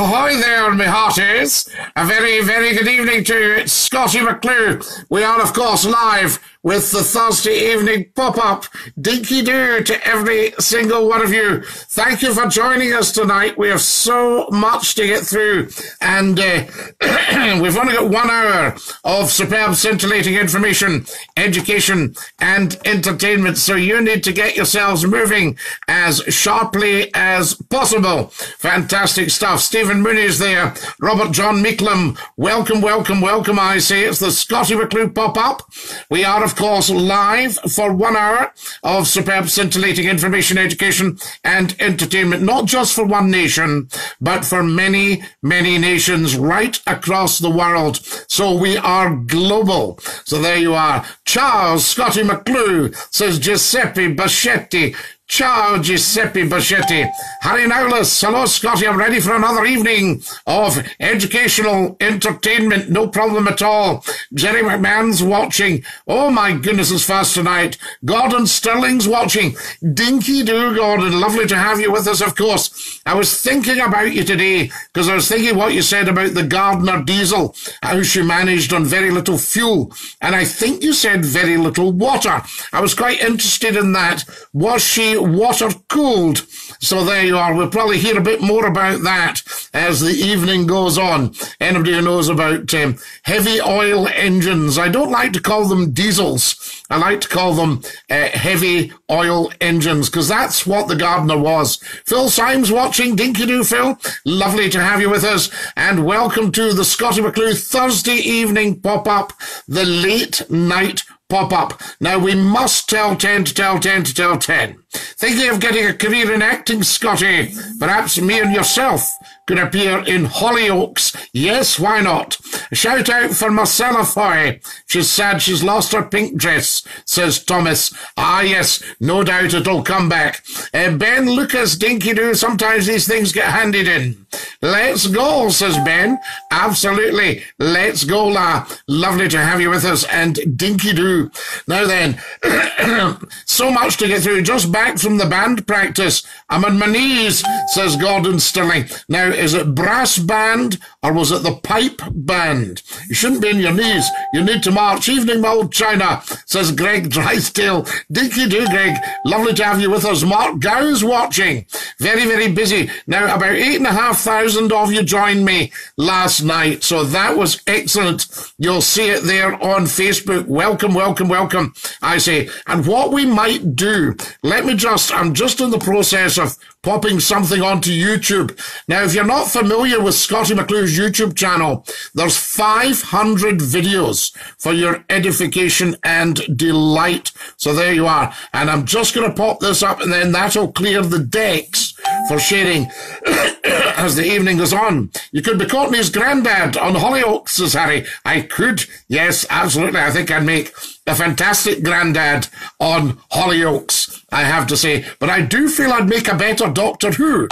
Oh, ahoy there, my hearties. A very, very good evening to you. It's Scottie McClue. We are, of course, live with the Thursday evening pop-up. Dinky do to every single one of you. Thank you for joining us tonight. We have so much to get through and uh, we've only got one hour of superb scintillating information, education and entertainment. So you need to get yourselves moving as sharply as possible. Fantastic stuff. Stephen Mooney is Robert John Meeklem. Welcome, welcome, welcome. I say it's the Scottie McClue pop-up. We are, of course, live for one hour of superb scintillating information, education, and entertainment, not just for one nation, but for many, many nations right across the world. So we are global. So there you are. Charles Scottie McClue says Giuseppe Baschetti. Ciao, Giuseppe Baschetti. Harry Nowlis. Hello, Scottie. I'm ready for another evening of educational entertainment. No problem at all. Jerry McMahon's watching. Oh, my goodness, it's fast tonight. Gordon Sterling's watching. Dinky do, Gordon. Lovely to have you with us, of course. I was thinking about you today because I was thinking what you said about the Gardner diesel, how she managed on very little fuel. And I think you said very little water. I was quite interested in that. Was she water cooled. So there you are. We'll probably hear a bit more about that as the evening goes on. Anybody who knows about um, heavy oil engines, I don't like to call them diesels. I like to call them uh, heavy oil engines because that's what the Gardner was. Phil Symes watching. Dinky Doo, Phil. Lovely to have you with us. And welcome to the Scottie McClue Thursday evening pop-up, the late night pop up. Now we must tell 10 to tell 10 to tell 10. Thinking of getting a career in acting, Scotty? Perhaps me and yourself could appear in Hollyoaks. Yes, why not? Shout out for Marcella Foy. She's sad she's lost her pink dress, says Thomas. Ah, yes, no doubt it'll come back. Uh, ben Lucas, Dinky Doo, sometimes these things get handed in. Let's go, says Ben. Absolutely. Let's go, La. Lovely to have you with us and Dinky Doo. Now then, so much to get through. Just back from the band practice. I'm on my knees, says Gordon Stirling. Now, is it brass band or was it the pipe band? You shouldn't be on your knees. You need to march. Evening, my old China, says Greg Drysdale. Dinky do, Greg. Lovely to have you with us. Mark Gow's watching. Very, very busy. Now, about eight and a half thousand of you joined me last night. So that was excellent. You'll see it there on Facebook. Welcome, welcome, welcome. I say, and what we might do, let me just, I'm just in the process of popping something onto YouTube. Now, if you're not familiar with Scottie McClue's YouTube channel, there's 500 videos for your edification and delight. So there you are. And I'm just going to pop this up and then that'll clear the decks for sharing as the evening goes on. You could be Courtney's granddad on Hollyoaks, says Harry. I could. Yes, absolutely. I think I'd make a fantastic granddad on Hollyoaks, I have to say. But I do feel I'd make a better Doctor Who.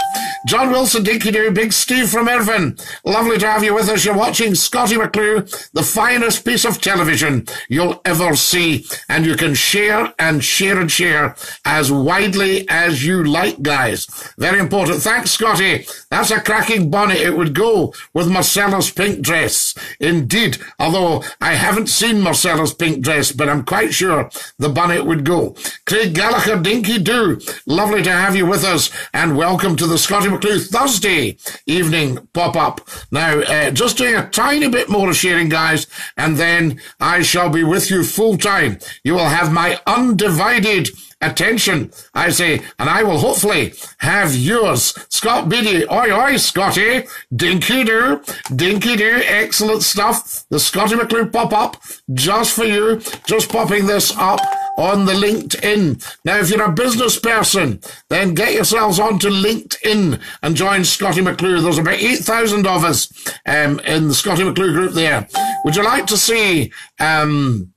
John Wilson, Dinky Doo, Big Steve from Irvine. Lovely to have you with us. You're watching Scottie McClue, the finest piece of television you'll ever see. And you can share and share and share as widely as you like, guys. Very important. Thanks, Scotty. That's a cracking bonnet. It would go with Marcella's pink dress. Indeed. Although I haven't seen Marcella's pink dress, but I'm quite sure the bonnet would go. Craig Gallagher, Dinky Doo, lovely to have you with us, and welcome to the Scottie McClue Thursday evening pop-up. Now, uh, just doing a tiny bit more sharing, guys, and then I shall be with you full time. You will have my undivided attention, I say, and I will hopefully have yours. Scott Beatty, oi oi, Scotty, dinky do, dinky do, excellent stuff. The Scottie McClue pop up, just for you, just popping this up on the LinkedIn. Now, if you're a business person, then get yourselves onto LinkedIn and join Scottie McClue. There's about 8,000 of us um, in the Scottie McClue group there. Would you like to see um,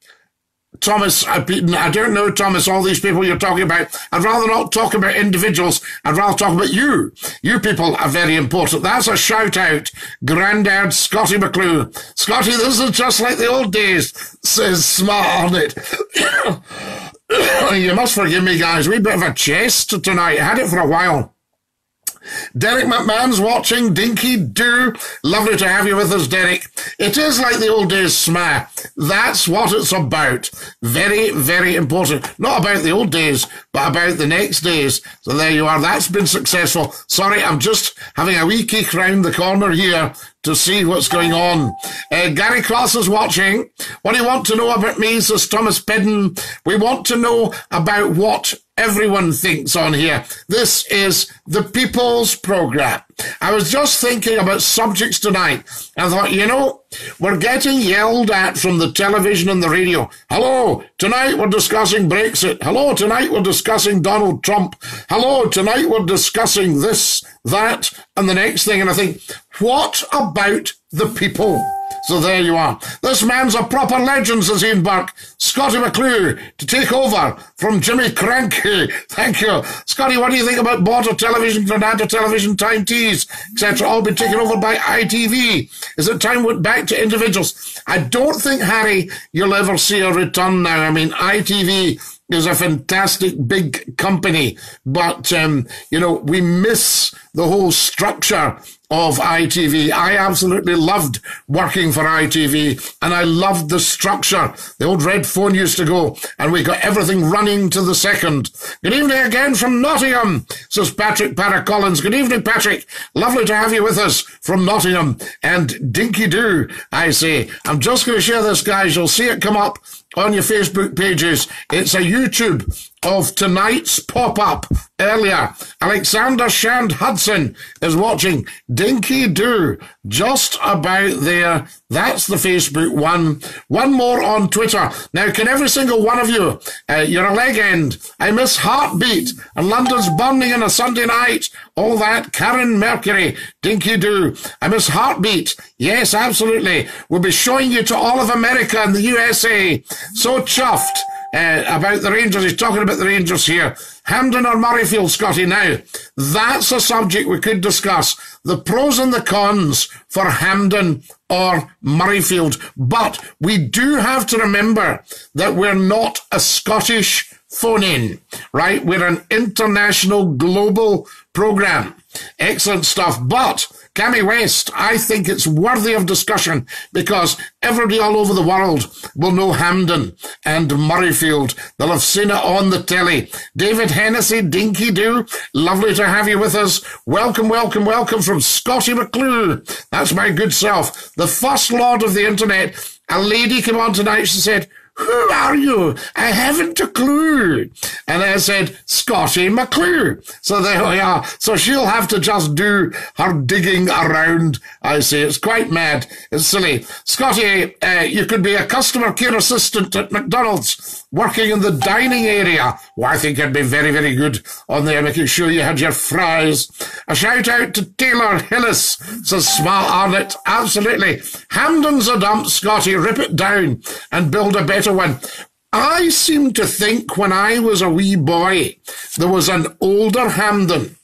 Thomas, I, I don't know, Thomas, all these people you're talking about. I'd rather not talk about individuals. I'd rather talk about you. You people are very important. That's a shout out. Grandad Scottie McClue. Scotty, this is just like the old days, says Smart on it. you must forgive me, guys. We bit of a chest tonight. I had it for a while. Derek McMahon's watching. Dinky Do. Lovely to have you with us, Derek. It is like the old days, SMA. That's what it's about. Very, very important. Not about the old days, but about the next days. So there you are. That's been successful. Sorry, I'm just having a wee kick round the corner here to see what's going on. Uh, Gary Cross is watching. What do you want to know about me, says Thomas Peden? We want to know about what everyone thinks on here. This is the People's Programme. I was just thinking about subjects tonight. I thought, you know, we're getting yelled at from the television and the radio. Hello, tonight we're discussing Brexit. Hello, tonight we're discussing Donald Trump. Hello, tonight we're discussing this, that, and the next thing. And I think, what about the people? So there you are. This man's a proper legend, says Ian Burke. Scottie McClue to take over from Jimmy Krankie. Thank you. Scotty, what do you think about Border Television, Granada Television, Tyne Tees, etc. all been taken over by ITV? Is it time went back to individuals? I don't think, Harry, you'll ever see a return now. I mean, ITV is a fantastic big company, but, um, you know, we miss the whole structure of ITV. I absolutely loved working for ITV and I loved the structure. The old red phone used to go and we got everything running to the second. Good evening again from Nottingham, says Patrick Paracollins. Good evening, Patrick. Lovely to have you with us from Nottingham and Dinky Doo, I say. I'm just going to share this, guys. You'll see it come up on your Facebook pages. It's a YouTube of tonight's pop-up earlier. Alexander Shand Hudson is watching Dinky Do just about there. That's the Facebook one. One more on Twitter. Now, can every single one of you, uh, you're a leg end. I miss Heartbeat and London's burning on a Sunday night. All that. Karen Mercury, Dinky Do. I miss Heartbeat. Yes, absolutely. We'll be showing you to all of America and the USA. So chuffed uh, about the Rangers. He's talking about the Rangers here. Hampden or Murrayfield, Scotty, now. That's a subject we could discuss. The pros and the cons for Hampden or Murrayfield. But we do have to remember that we're not a Scottish phone in, right? We're an international global program. Excellent stuff. But Cammy West, I think it's worthy of discussion because everybody all over the world will know Hampden and Murrayfield. They'll have seen it on the telly. David Hennessy, Dinky Doo, lovely to have you with us. Welcome, welcome, welcome from Scottie McClue. That's my good self. The first lord of the internet. A lady came on tonight. She said, who are you? I haven't a clue. And I said, Scottie McClue. So there we are. So she'll have to just do her digging around. I say it's quite mad. It's silly. Scotty, uh, you could be a customer care assistant at McDonald's working in the dining area. Well, I think I'd be very, very good on there, making sure you had your fries. A shout out to Taylor Hillis, says Smart Arnott. Absolutely. Hampden's a dump, Scotty. Rip it down and build a better one. I seem to think when I was a wee boy, there was an older Hampden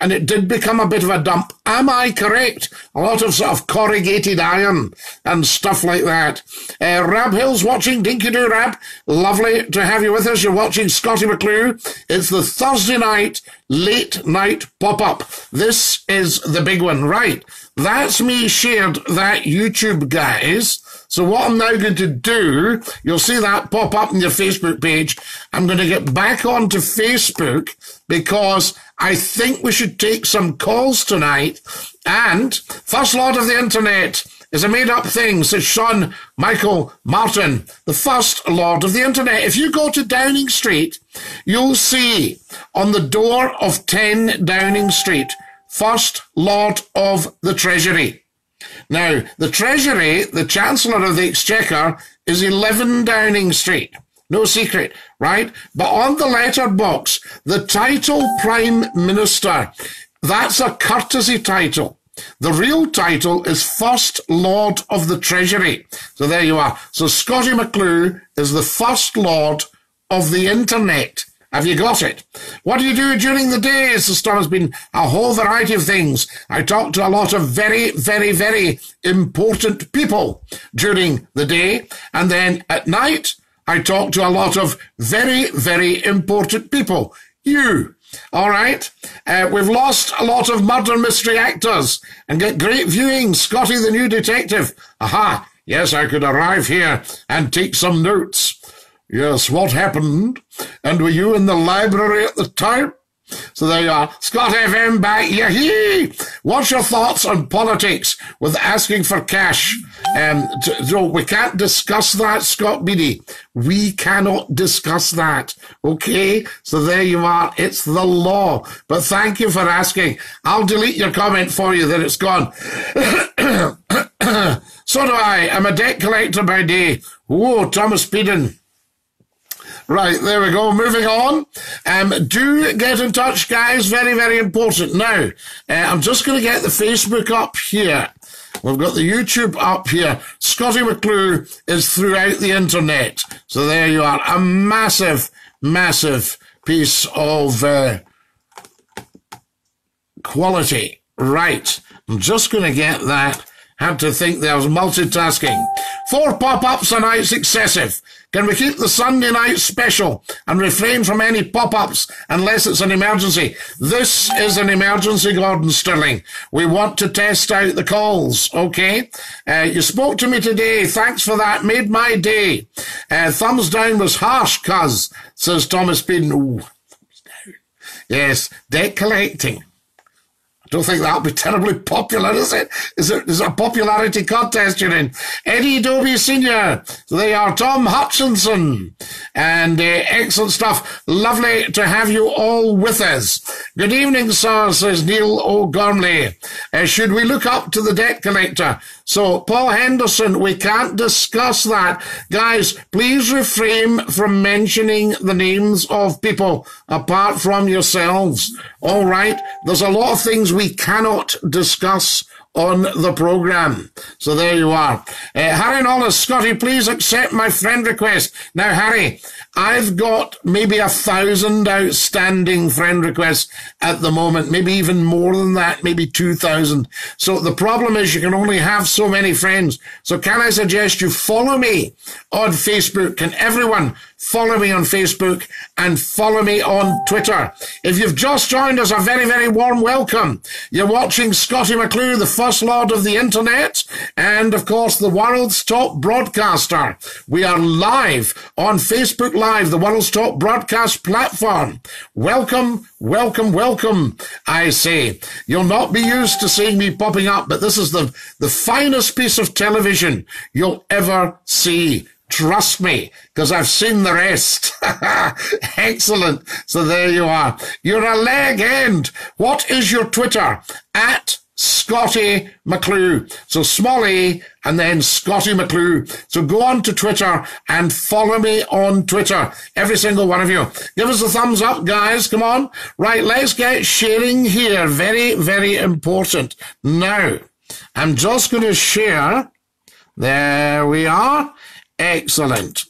and it did become a bit of a dump. Am I correct? A lot of sort of corrugated iron and stuff like that. Uh, Rab Hill's watching Dinky Doo Rab. Lovely to have you with us. You're watching Scottie McClue. It's the Thursday night late night pop up. This is the big one, right? That's me shared that YouTube, guys. So what I'm now going to do, you'll see that pop up on your Facebook page. I'm going to get back onto Facebook because I think we should take some calls tonight. And First Lord of the Internet is a made up thing, says Sean Michael Martin, the First Lord of the Internet. If you go to Downing Street, you'll see on the door of 10 Downing Street, First Lord of the Treasury. Now, the Treasury, the Chancellor of the Exchequer, is 11 Downing Street. No secret, right? But on the letter box, the title Prime Minister, that's a courtesy title. The real title is First Lord of the Treasury. So there you are. So Scottie McClue is the First Lord of the Internet. Have you got it? What do you do during the day? Sister has been a whole variety of things. I talk to a lot of very, very, very important people during the day. And then at night, I talk to a lot of very, very important people. You. All right. Uh, we've lost a lot of murder mystery actors and get great viewing. Scotty the new detective. Aha. Yes, I could arrive here and take some notes. Yes, what happened? And were you in the library at the time? So there you are. Scott FM back. Yahee! What's your thoughts on politics with asking for cash? Um, so we can't discuss that, Scott Beatty. We cannot discuss that. Okay? So there you are. It's the law. But thank you for asking. I'll delete your comment for you that it's gone. so do I. I'm a debt collector by day. Whoa, Thomas Peden. Right, there we go. Moving on. Um, do get in touch, guys. Very, very important. Now, uh, I'm just going to get the Facebook up here. We've got the YouTube up here. Scottie McClue is throughout the internet. So there you are. A massive, massive piece of uh, quality. Right. I'm just going to get that. Had to think there was multitasking. Four pop-ups a night's excessive. Can we keep the Sunday night special and refrain from any pop-ups unless it's an emergency? This is an emergency, Gordon Sterling. We want to test out the calls, okay? Uh, you spoke to me today. Thanks for that. Made my day. Uh, thumbs down was harsh, cuz, says Thomas down. Yes, debt collecting. Don't think that'll be terribly popular, is it? Is it is it a popularity contest you're in? Eddie Dobie Senior. They are Tom Hutchinson. And uh, excellent stuff. Lovely to have you all with us. Good evening, sir, says Neil O'Gormley. Uh, should we look up to the debt collector? So, Paul Henderson, we can't discuss that. Guys, please refrain from mentioning the names of people apart from yourselves. All right? There's a lot of things we cannot discuss on the program. So there you are. Uh, Harry Nollis, Scotty, please accept my friend request. Now, Harry, I've got maybe a thousand outstanding friend requests at the moment, maybe even more than that, maybe 2,000. So the problem is you can only have so many friends. So can I suggest you follow me on Facebook? Can everyone follow me on Facebook and follow me on Twitter. If you've just joined us, a very, very warm welcome. You're watching Scottie McClue, the First Lord of the Internet, and of course, the world's top broadcaster. We are live on Facebook Live, the world's top broadcast platform. Welcome, welcome, welcome, I say. You'll not be used to seeing me popping up, but this is the, the finest piece of television you'll ever see. Trust me, because I've seen the rest. Excellent. So there you are. You're a leg end. What is your Twitter? At Scottie McClue. So Smolly and then Scottie McClue. So go on to Twitter and follow me on Twitter. Every single one of you. Give us a thumbs up, guys. Come on. Right, let's get sharing here. Very, very important. Now, I'm just going to share. There we are. Excellent.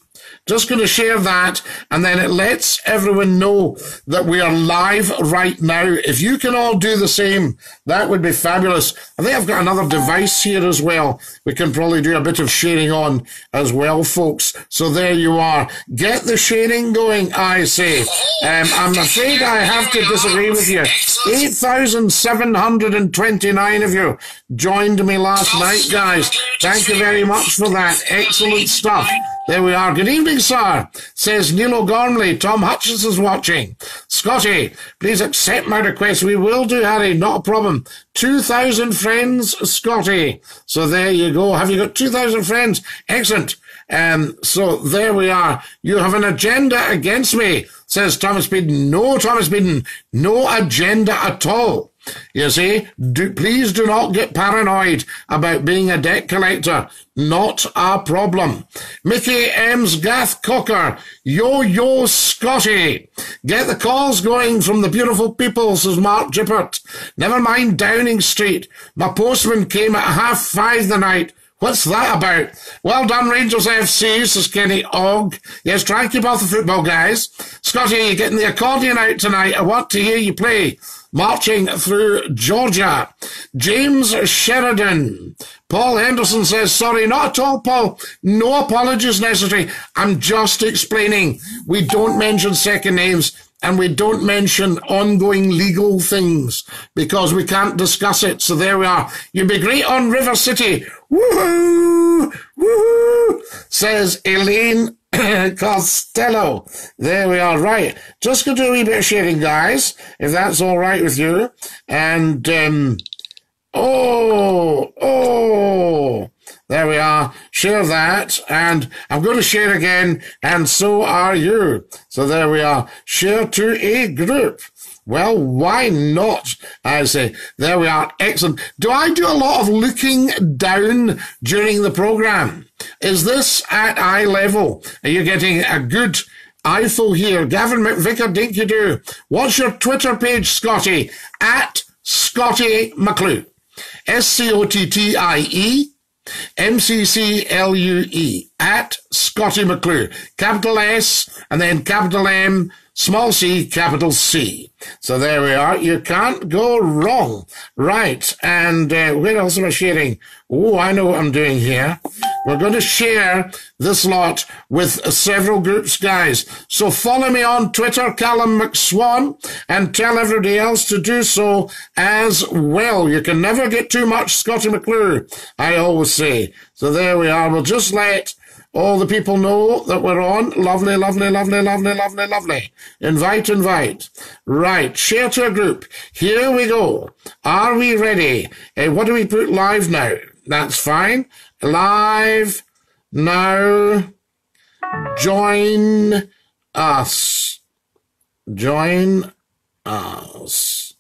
Just going to share that, and then it lets everyone know that we are live right now. If you can all do the same, that would be fabulous. I think I've got another device here as well. We can probably do a bit of sharing on as well, folks. So there you are. Get the sharing going, I say. Um, I'm afraid I have to disagree with you. 8,729 of you joined me last night, guys. Thank you very much for that. Excellent stuff. There we are. Good evening, sir, says Neil O'Gormley. Tom Hutchinson's watching. Scotty, please accept my request. We will do, Harry. Not a problem. 2,000 friends, Scotty. So there you go. Have you got 2,000 friends? Excellent. Um, so there we are. You have an agenda against me, says Thomas Peden. No, Thomas Peden. No agenda at all. You see, do, please do not get paranoid about being a debt collector. Not a problem. Mickey M's Gath Cocker. Yo, yo, Scotty. Get the calls going from the beautiful people, says Mark Gippert. Never mind Downing Street. My postman came at half five the night. What's that about? Well done, Rangers FC, says Kenny Og. Yes, try and keep off the football, guys. Scotty, you're getting the accordion out tonight. I want to hear you play marching through Georgia. James Sheridan. Paul Henderson says, sorry, not at all, Paul. No apologies necessary. I'm just explaining. We don't mention second names and we don't mention ongoing legal things because we can't discuss it. So there we are. You'd be great on River City. Woohoo! Woohoo! Says Elaine Costello. There we are. Right. Just going to do a wee bit of sharing, guys, if that's all right with you. And, um, oh, oh, there we are. Share that. And I'm going to share again. And so are you. So there we are. Share to a group. Well, why not? I say, there we are. Excellent. Do I do a lot of looking down during the program? Is this at eye level? Are you getting a good eyeful here? Gavin McVicker, Dinky Do. What's your Twitter page, Scotty? At Scottie McClue. S-C-O-T-T-I-E. M-C-C-L-U-E. At Scottie McClue. Capital S and then capital M Small c, capital C. So there we are. You can't go wrong. Right. And uh, where else am I sharing? Oh, I know what I'm doing here. We're going to share this lot with several groups, guys. So follow me on Twitter, Callum McSwan, and tell everybody else to do so as well. You can never get too much Scottie McClue, I always say. So there we are. We'll just let all the people know that we're on. Lovely, lovely, lovely, lovely, lovely, lovely. Invite, invite. Right, share to a group. Here we go. Are we ready? Uh, what do we put live now? That's fine. Live now. Join us. Join us.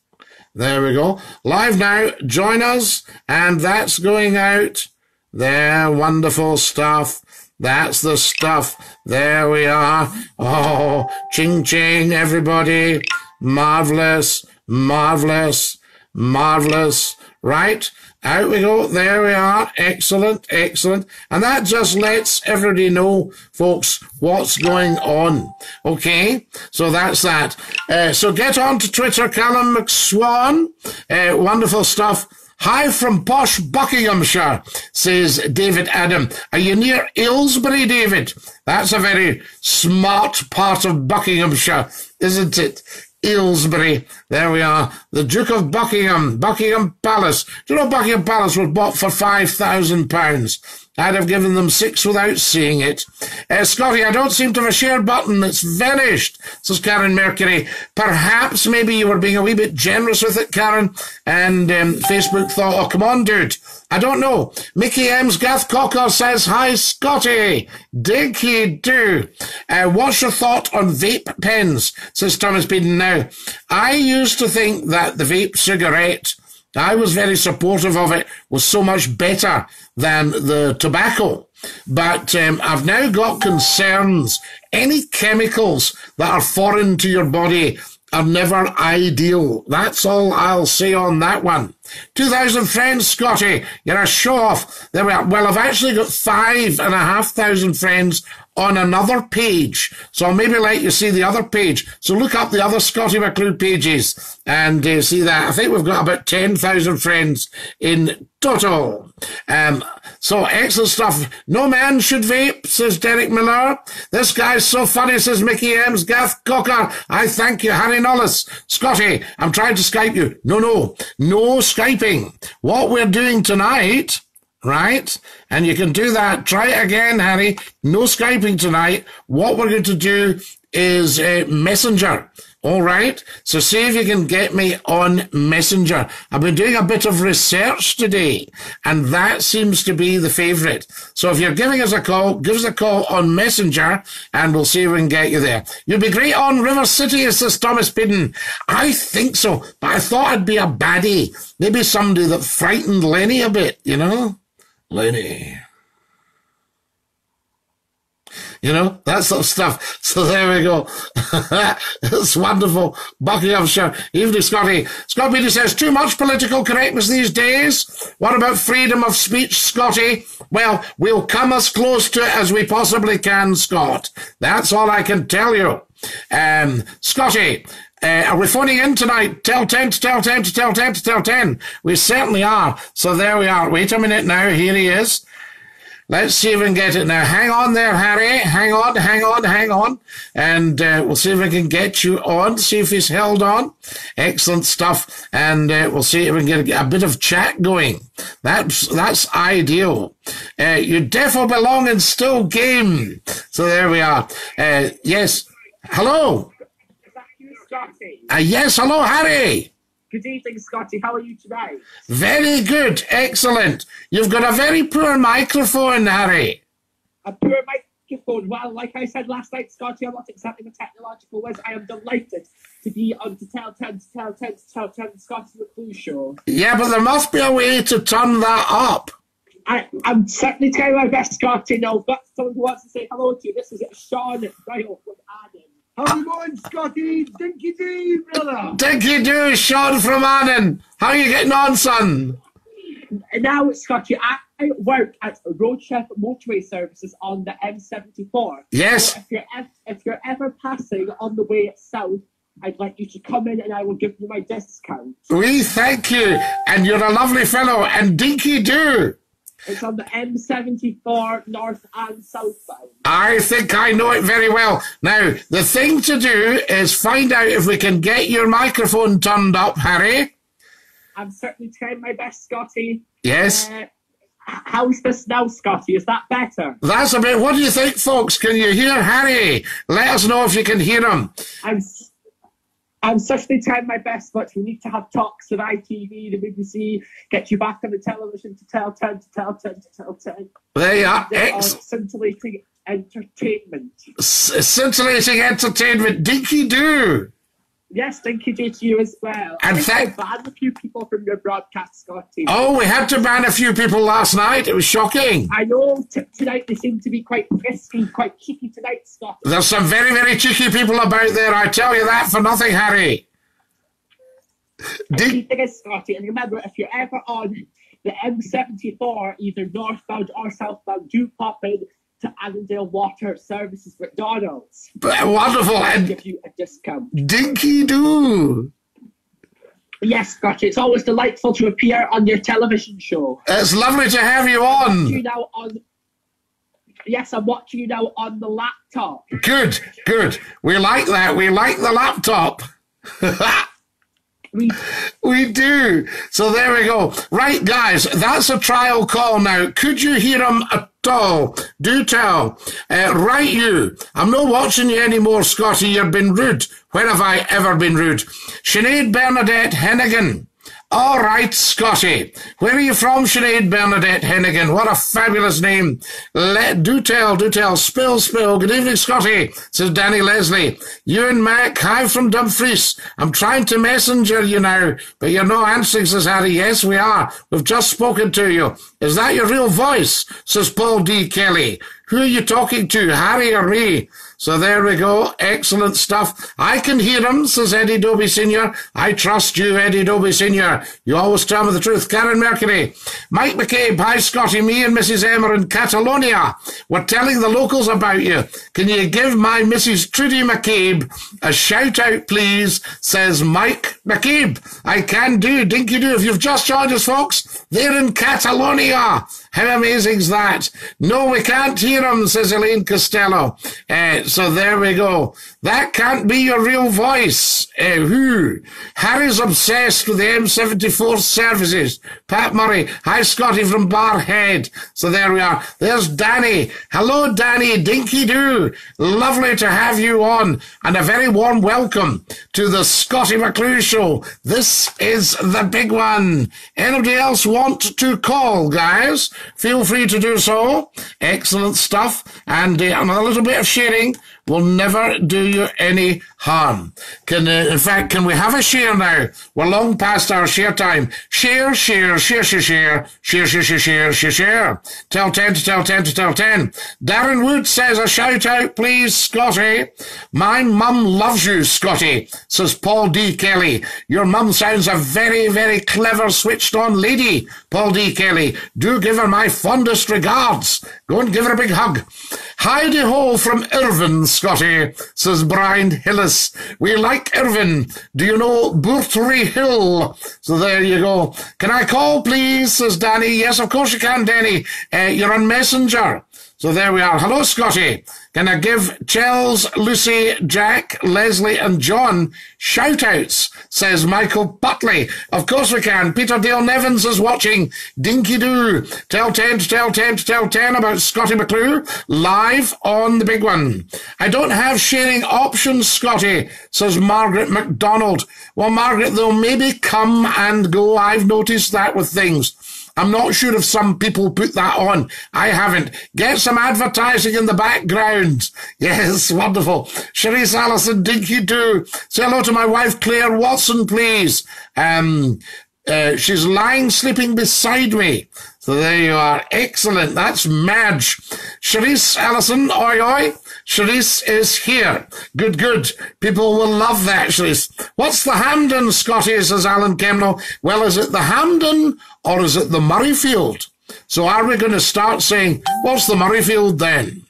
There we go. Live now. Join us. And that's going out. There, wonderful stuff. That's the stuff. There we are. Oh, ching ching, everybody. Marvelous, marvelous, marvelous. Right? Out we go. There we are. Excellent, excellent. And that just lets everybody know, folks, what's going on. Okay? So that's that. Uh, so get on to Twitter, Callum McSwan. Uh, wonderful stuff. Hi from posh Buckinghamshire, says David Adam. Are you near Aylesbury, David? That's a very smart part of Buckinghamshire, isn't it? Aylesbury. There we are. The Duke of Buckingham, Buckingham Palace. Do you know Buckingham Palace was bought for £5,000? I'd have given them six without seeing it. Uh, Scottie, I don't seem to have a share button. It's vanished, says Karen Mercury. Perhaps maybe you were being a wee bit generous with it, Karen, and um, Facebook thought, oh, come on, dude. I don't know. Mickey M's Gath Cocker says, Hi, Scotty. Dinky do. Uh, what's your thought on vape pens? Says Thomas Beeden now. I used to think that the vape cigarette I was very supportive of it, was so much better than the tobacco. But um, I've now got concerns. Any chemicals that are foreign to your body are never ideal. That's all I'll say on that one. 2,000 friends, Scotty. You're a show off. There we are. Well, I've actually got five and a half thousand friends on another page. So I'll maybe let you see the other page. So look up the other Scottie McClue pages and uh, see that. I think we've got about 10,000 friends in total. Um, so excellent stuff. No man should vape, says Derek Miller. This guy's so funny, says Mickey M's Gath Cocker. I thank you, Harry Nollis. Scotty, I'm trying to Skype you. No, no, no Skyping. What we're doing tonight right? And you can do that. Try it again, Harry. No Skyping tonight. What we're going to do is uh, Messenger. All right. So see if you can get me on Messenger. I've been doing a bit of research today and that seems to be the favorite. So if you're giving us a call, give us a call on Messenger and we'll see if we can get you there. You'd be great on River City, says Thomas Bidden. I think so, but I thought I'd be a baddie. Maybe somebody that frightened Lenny a bit, you know? Lenny. You know, that sort of stuff. So there we go. it's wonderful. Buckinghamshire. Evening, Scottie. Scott Beatty says, too much political correctness these days. What about freedom of speech, Scotty? Well, we'll come as close to it as we possibly can, Scott. That's all I can tell you. Um, Scottie, uh, are we phoning in tonight? Tell 10 to tell 10 to tell 10 to tell 10. We certainly are. So there we are. Wait a minute now. Here he is. Let's see if we can get it now. Hang on there, Harry. Hang on, hang on, hang on. And uh, we'll see if we can get you on. See if he's held on. Excellent stuff. And uh, we'll see if we can get a, a, bit of chat going. That's that's ideal. Uh, you definitely belong in still game. So there we are. Uh, yes. Hello. Uh, yes, hello, Harry. Good evening, Scotty. How are you today? Very good. Excellent. You've got a very poor microphone, Harry. A poor microphone. Well, like I said last night, Scotty, I'm not exactly a technological whiz. I am delighted to be on to tell 10 to tell 10 to tell 10 Scottie McClue show. Yeah, but there must be a way to turn that up. I, I'm certainly trying my best, Scotty. Now, I've got someone who wants to say hello to you. This is Sean Doyle from. How you going, Scotty? Dinky Doo, brother. Dinky Doo, Sean from Annan. How are you getting on, son? Now, Scotty, I work at Roadchef Motorway Services on the M74. Yes. So if you're ever, if you're ever passing on the way south, I'd like you to come in and I will give you my discount. We thank you, and you're a lovely fellow, and Dinky Doo. It's on the M74 north and southbound. I think I know it very well. Now, the thing to do is find out if we can get your microphone turned up, Harry. I'm certainly trying my best, Scotty. Yes. Uh, how's this now, Scotty? Is that better? That's a bit. What do you think, folks? Can you hear Harry? Let us know if you can hear him. I'm I'm certainly trying my best, but we need to have talks with ITV, the BBC, get you back on the television to tell 10, to tell 10, to tell 10. There you are. They Ex- are scintillating entertainment. S- scintillating entertainment. Dinky Doo. Yes, thank you, to you as well. And thank ban a few people from your broadcast, Scotty. Oh, we had to ban a few people last night. It was shocking. I know. T- tonight they seem to be quite frisky, quite cheeky tonight, Scotty. There's some very, very cheeky people about there. I tell you that for nothing, Harry. The key thing is, Scotty, and remember, if you're ever on the M74, either northbound or southbound, do pop in to Annandale Water Services McDonald's. Wonderful. And give you a discount. Dinky Doo. Yes, gotcha. It's always delightful to appear on your television show. It's lovely to have you on. You now on. Yes, I'm watching you now on the laptop. Good, good. We like that. We like the laptop. We, we do. So there we go. Right, guys, that's a trial call now. Could you hear him at all? Do tell. Uh, right, you. I'm not watching you anymore, Scotty. You've been rude. When have I ever been rude? Sinead Bernadette Hennigan. All right, Scotty. Where are you from, Sinead Bernadette Hennigan? What a fabulous name. Let, do tell, do tell. Spill, spill. Good evening, Scotty, says Danny Leslie. You and Mac, hi from Dumfries. I'm trying to messenger you now, but you're not answering, says Harry. Yes, we are. We've just spoken to you. Is that your real voice? says Paul D. Kelly. Who are you talking to, Harry or me? So there we go. Excellent stuff. I can hear him, says Eddie Doby Sr. I trust you, Eddie Doby Sr. You always tell me the truth. Karen Mercury. Mike McCabe. Hi, Scotty. Me and Mrs. Emma in Catalonia. We're telling the locals about you. Can you give my Mrs. Trudy McCabe a shout out, please? Says Mike McCabe. I can do. Dinky do. If you've just joined us, folks, they're in Catalonia. How amazing is that? No, we can't hear him, says Elaine Costello. Uh, so there we go. That can't be your real voice. Uh, who? Harry's obsessed with the M74 services. Pat Murray. Hi, Scotty from Barrhead. So there we are. There's Danny. Hello, Danny. Dinky Doo. Lovely to have you on. And a very warm welcome to the Scottie McClue Show. This is the big one. Anybody else want to call, guys? Feel free to do so. Excellent stuff. And uh, a little bit of sharing will never do you any harm. Can, uh, in fact, can we have a share now? We're long past our share time. Share, share, share, share, share, share, share, share, share, share, share. Tell 10 to tell 10 to tell 10. Darren Wood says a shout out, please, Scotty. My mum loves you, Scotty, says Paul D. Kelly. Your mum sounds a very, very clever, switched on lady, Paul D. Kelly. Do give her my fondest regards. Go and give her a big hug. Heidi Hall from Irvine Scotty, says Brian Hillis. We like Irvine. Do you know Bourtreehill? So there you go. Can I call, please? says Danny. Yes, of course you can, Danny. Uh, you're on Messenger. So there we are. Hello, Scotty. Can I give Chels, Lucy, Jack, Leslie, and John shout outs? Says Michael Butley. Of course we can. Peter Dale Nevins is watching. Dinky Doo. Tell 10 to tell 10 to tell 10 about Scottie McClue live on the big one. I don't have sharing options, Scotty, says Margaret MacDonald. Well, Margaret, they'll maybe come and go. I've noticed that with things. I'm not sure if some people put that on. I haven't. Get some advertising in the background. Yes, wonderful. Cherise Allison, Dinky Doo. Say hello to my wife, Claire Watson, please. Um, uh, she's lying sleeping beside me. So there you are. Excellent. That's Madge. Cherise Allison, oi oi. Cherise is here. Good, good. People will love that, Cherise. What's the Hampden, Scotty, says Alan Kemnell. Well, is it the Hampden or is it the Murrayfield? So are we going to start saying, what's the Murrayfield then?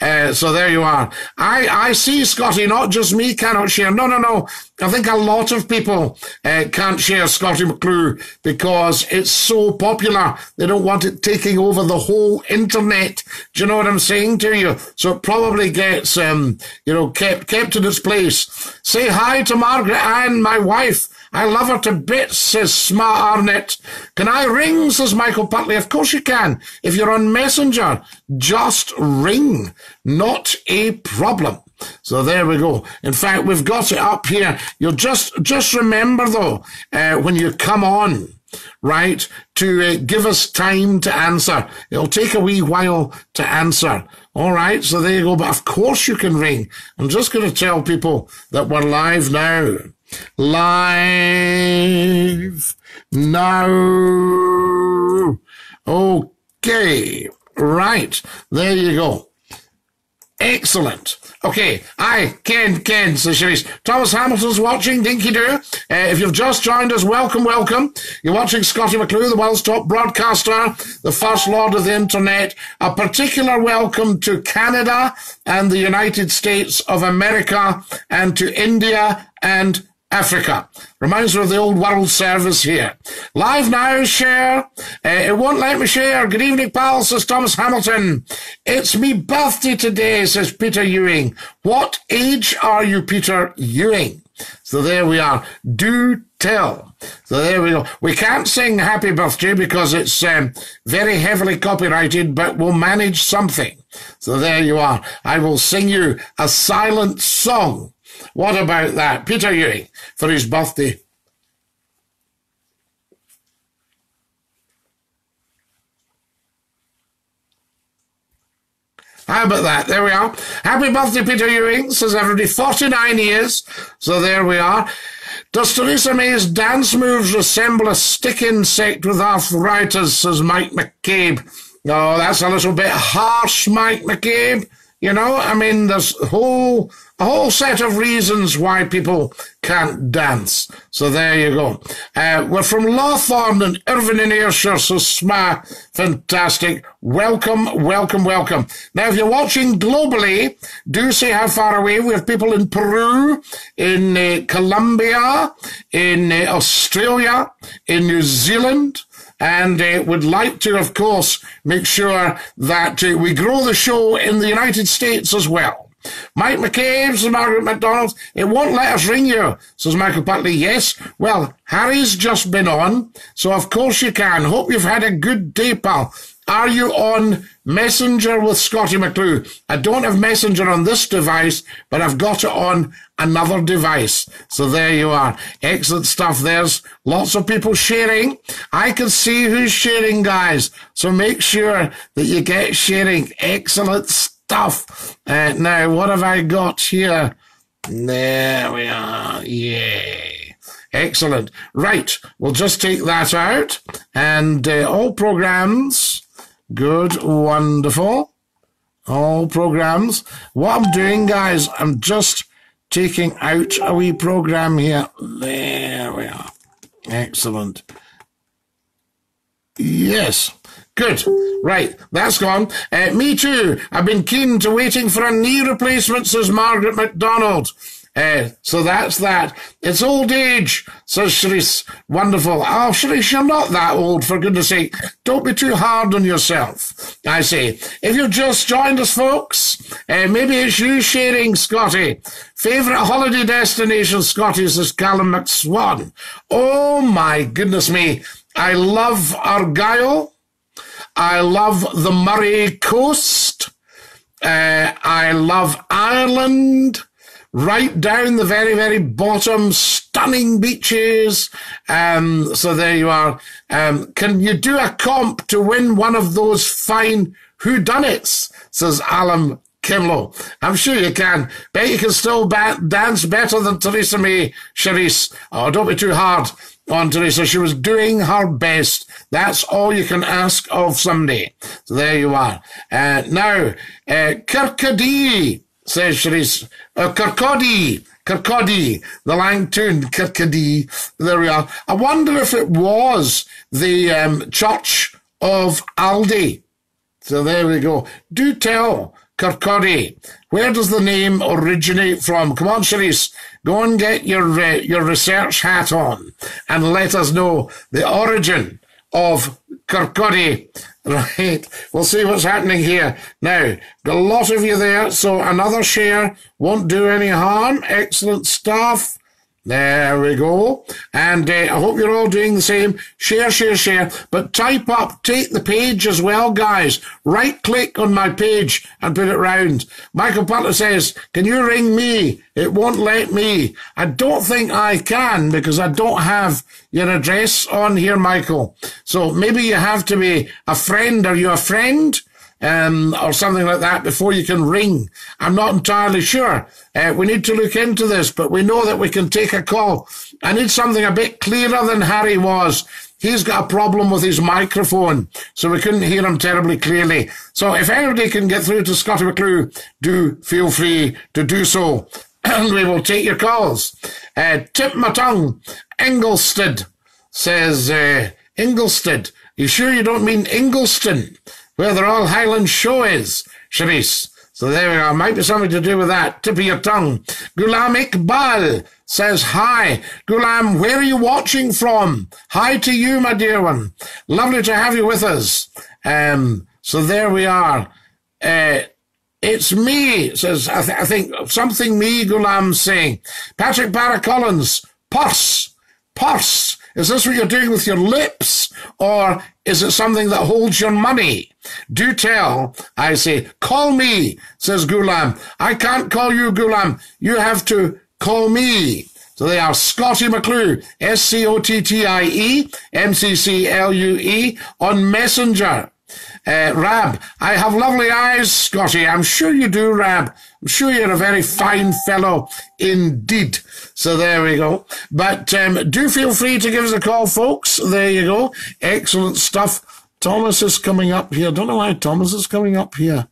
Uh, so there you are. I, I see, Scotty, not just me cannot share. No, no, no. I think a lot of people uh, can't share Scottie McClue because it's so popular. They don't want it taking over the whole internet. Do you know what I'm saying to you? So it probably gets, um, you know, kept, kept in its place. Say hi to Margaret Ann, my wife. I love her to bits, says Smart Arnett. Can I ring, says Michael Butley. Of course you can. If you're on Messenger, just ring. Not a problem. So there we go. In fact, we've got it up here. You'll just, just remember though, uh, when you come on, right, to uh, give us time to answer. It'll take a wee while to answer. All right. So there you go. But of course you can ring. I'm just going to tell people that we're live now. Live now. Okay. Right. There you go. Excellent. Okay, I, Ken, Ken, says Cherise. Thomas Hamilton's watching, Dinky Doo. Uh, if you've just joined us, welcome, welcome. You're watching Scottie McClue, the world's top broadcaster, the first lord of the internet. A particular welcome to Canada and the United States of America and to India and Africa. Reminds me of the old World Service here. Live now, share. Uh, it won't let me share. Good evening, pal, says Thomas Hamilton. It's me birthday today, says Peter Ewing. What age are you, Peter Ewing? So there we are. Do tell. So there we go. We can't sing happy birthday because it's um, very heavily copyrighted, but we'll manage something. So there you are. I will sing you a silent song what about that? Peter Ewing for his birthday. How about that? There we are. Happy birthday, Peter Ewing, says everybody. 49 years. So there we are. Does Theresa May's dance moves resemble a stick insect with arthritis, says Mike McCabe. Oh, that's a little bit harsh, Mike McCabe. You know, I mean, there's whole a whole set of reasons why people can't dance. So there you go. Uh, we're from Lawthorn and Irvine in Ayrshire, so sma, fantastic. Welcome, welcome, welcome. Now, if you're watching globally, do see how far away. We have people in Peru, in uh, Colombia, in uh, Australia, in New Zealand, and uh, would like to, of course, make sure that uh, we grow the show in the United States as well. Mike McCabe, says Margaret McDonald. It won't let us ring you, says Michael Butley. Yes. Well, Harry's just been on, so of course you can. Hope you've had a good day, pal. Are you on Messenger with Scottie McClue? I don't have Messenger on this device, but I've got it on another device. So there you are. Excellent stuff. There's lots of people sharing. I can see who's sharing, guys. So make sure that you get sharing. Excellent stuff stuff. Uh, now, what have I got here? There we are. Yay. Excellent. Right. We'll just take that out. And uh, all programs. Good. Wonderful. All programs. What I'm doing, guys, I'm just taking out a wee program here. There we are. Excellent. Yes. Good. Right. That's gone. Uh, me too. I've been keen to waiting for a knee replacement, says Margaret MacDonald. Uh, so that's that. It's old age, says Sharice. Wonderful. Oh, Sharice, you're not that old, for goodness sake. Don't be too hard on yourself, I say. If you've just joined us, folks, uh, maybe it's you sharing, Scotty. Favourite holiday destination, Scotty, says Callum McSwan. Oh, my goodness me. I love Argyll. I love the Murray Coast. Uh, I love Ireland right down the very, very bottom, stunning beaches. Um, so there you are. Um, can you do a comp to win one of those fine whodunits? Says Alan Kimlow. I'm sure you can. Bet you can still ba- dance better than Theresa May, Sharice. Oh, don't be too hard on Theresa. She was doing her best. That's all you can ask of somebody. So there you are. Uh, now, uh, Kirkcaldy says Sharice. Uh, Kirkcaldy. Kirkcaldy, the Lang Toun, Kirkcaldy. There we are. I wonder if it was the um, Church of Aldi. So there we go. Do tell Kirkcaldy. Where does the name originate from? Come on, Sharice. Go and get your uh, your research hat on and let us know the origin of Kirkcaldy. Right. We'll see what's happening here. Now, got a lot of you there, so another share won't do any harm. Excellent stuff. There we go. And uh, I hope you're all doing the same. Share, share, share. But type up, take the page as well, guys. Right click on my page and put it round. Michael Butler says, can you ring me? It won't let me. I don't think I can because I don't have your address on here, Michael. So maybe you have to be a friend. Are you a friend? Um, or something like that before you can ring. I'm not entirely sure. Uh, we need to look into this, but we know that we can take a call. I need something a bit clearer than Harry was. He's got a problem with his microphone, so we couldn't hear him terribly clearly. So if anybody can get through to Scottie McClue, do feel free to do so. And we will take your calls. Uh, tip my tongue. Ingolstead says, uh, Ingolstead. You sure you don't mean Ingliston? Where the Royal Highland Show is. So there we are. Might be something to do with that. Tip of your tongue. Gulam Iqbal says hi. Gulam, where are you watching from? Hi to you, my dear one. Lovely to have you with us. Um, so there we are. Uh, it's me, says, I, th- I think, something me, Gulam's saying. Patrick Barra Collins, purse, purse. Is this what you're doing with your lips? Or is it something that holds your money? Do tell. I say, call me, says Gulam. I can't call you Gulam. You have to call me. So they are Scottie McClue, S-C-O-T-T-I-E, M-C-C-L-U-E, on Messenger. Uh, Rab, I have lovely eyes, Scottie. I'm sure you do, Rab. I'm sure you're a very fine fellow indeed. So there we go. But um, do feel free to give us a call, folks. There you go. Excellent stuff. Thomas is coming up here. Don't know why Thomas is coming up here.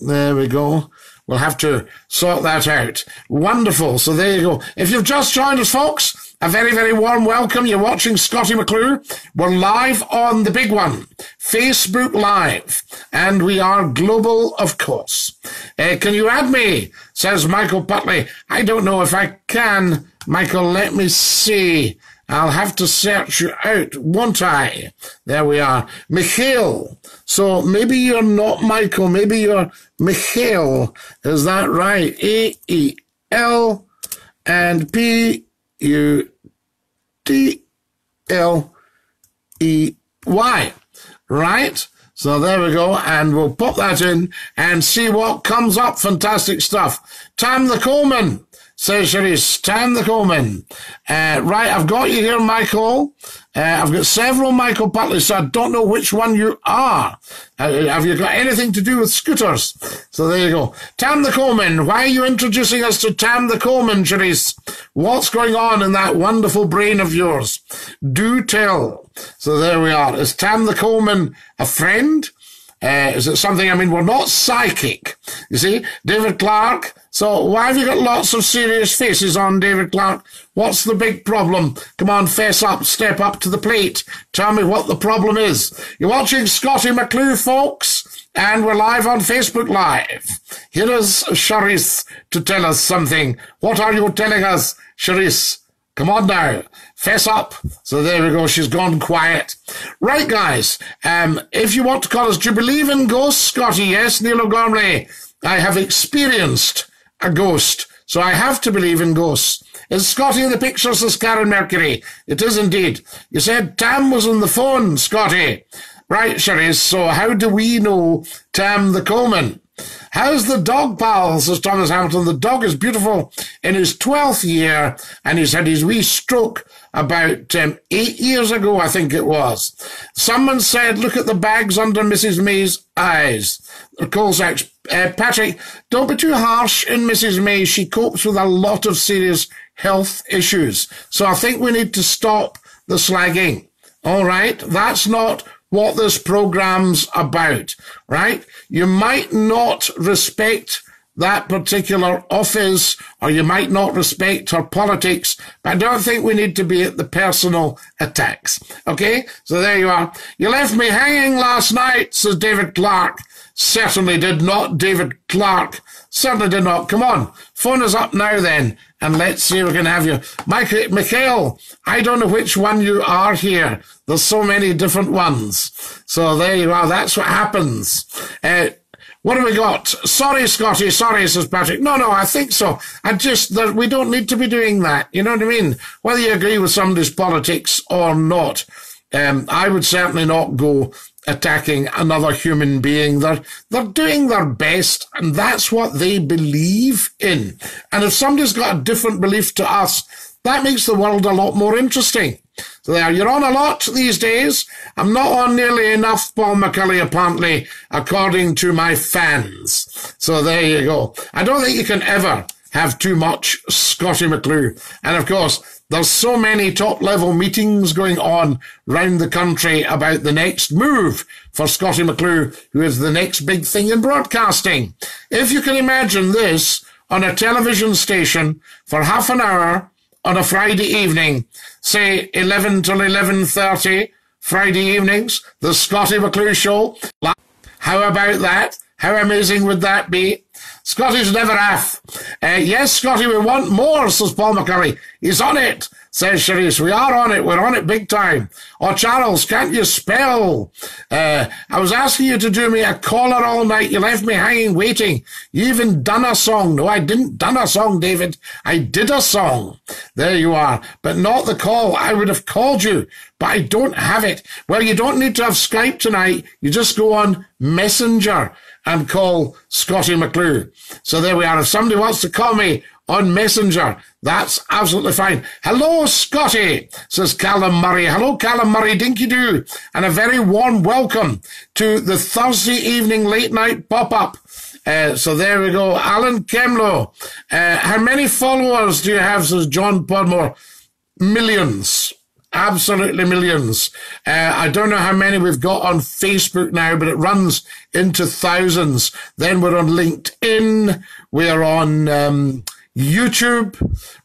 There we go. We'll have to sort that out. Wonderful. So there you go. If you've just joined us, folks, a very, very warm welcome. You're watching Scottie McClue. We're live on the big one, Facebook Live, and we are global, of course. Uh, can you add me? Says Michael Pudley. I don't know if I can. Michael, let me see. I'll have to search you out, won't I? There we are. Michael. So maybe you're not Michael, maybe you're Michael. Is that right? A E L and P U D L E Y. Right? So there we go, and we'll pop that in and see what comes up. Fantastic stuff. Tam the Coleman says Sharice, Tam the Coleman. Uh, right, I've got you here, Michael. Uh, I've got several Michael Butlers, so I don't know which one you are. Uh, have you got anything to do with scooters? So there you go. Tam the Coleman, why are you introducing us to Tam the Coleman, Sharice? What's going on in that wonderful brain of yours? Do tell. So there we are. Is Tam the Coleman a friend? Uh, is it something, I mean, we're not psychic. You see, David Clark. So why have you got lots of serious faces on David Clark? What's the big problem? Come on, face up, step up to the plate. Tell me what the problem is. You're watching Scottie McClue, folks, and we're live on Facebook Live. Here is Charisse to tell us something. What are you telling us, Charisse? Come on now, fess up. So there we go. She's gone quiet. Right, guys. Um, if you want to call us, do you believe in ghosts, Scottie? Yes, Neil O'Gormley. I have experienced a ghost, so I have to believe in ghosts. Is Scottie in the picture, says Karen Mercury? It is indeed. You said Tam was on the phone, Scottie. Right, Cherise. So how do we know Tam the Coleman? How's the dog, pal? says Thomas Hamilton. The dog is beautiful in his 12th year, and he's had his wee stroke about um, eight years ago, I think it was. Someone said, look at the bags under Mrs. May's eyes. Colsack's, uh, Patrick, don't be too harsh in Mrs. May. She copes with a lot of serious health issues. So I think we need to stop the slagging. All right? That's not what this program's about, right? You might not respect that particular office or you might not respect her politics, but I don't think we need to be at the personal attacks. Okay? So there you are. You left me hanging last night, says David Clark. Certainly did not, David Clark. Certainly did not. Come on, phone us up now then, and let's see if we can have you. Michael, Mikhail, I don't know which one you are here. There's so many different ones. So there you are. That's what happens. Uh, what have we got? Sorry, Scottie. Sorry, says Patrick. No, no, I think so. I just, that we don't need to be doing that. You know what I mean? Whether you agree with somebody's politics or not, um, I would certainly not go attacking another human being. They're, they're doing their best, and that's what they believe in. And if somebody's got a different belief to us, that makes the world a lot more interesting. There, you're on a lot these days. I'm not on nearly enough, Paul McCully, apparently, according to my fans. So there you go. I don't think you can ever have too much Scottie McClue. And of course, there's so many top level meetings going on round the country about the next move for Scottie McClue, who is the next big thing in broadcasting. If you can imagine this on a television station for half an hour on a Friday evening, say 11 till 11.30 Friday evenings, the Scottie McClue show. How about that? How amazing would that be? Scottie's never off. Uh, yes, Scottie, we want more, says Paul McCurry. He's on it, says Charisse. We are on it. We're on it big time. Oh, Charles, can't you spell? Uh, I was asking you to do me a caller all night. You left me hanging waiting. You even done a song. No, I didn't done a song, David. I did a song. There you are. But not the call. I would have called you, but I don't have it. Well, you don't need to have Skype tonight. You just go on Messenger and call Scottie McClue. So there we are. If somebody wants to call me on Messenger, that's absolutely fine. Hello, Scotty, says Callum Murray. Hello, Callum Murray, dinky doo, and a very warm welcome to the Thursday evening late night pop up. Uh, so there we go. Alan Kemlow. Uh, how many followers do you have, says John Podmore? Millions absolutely millions. Uh, I don't know how many we've got on Facebook now, but it runs into thousands. Then we're on LinkedIn. We're on um, YouTube.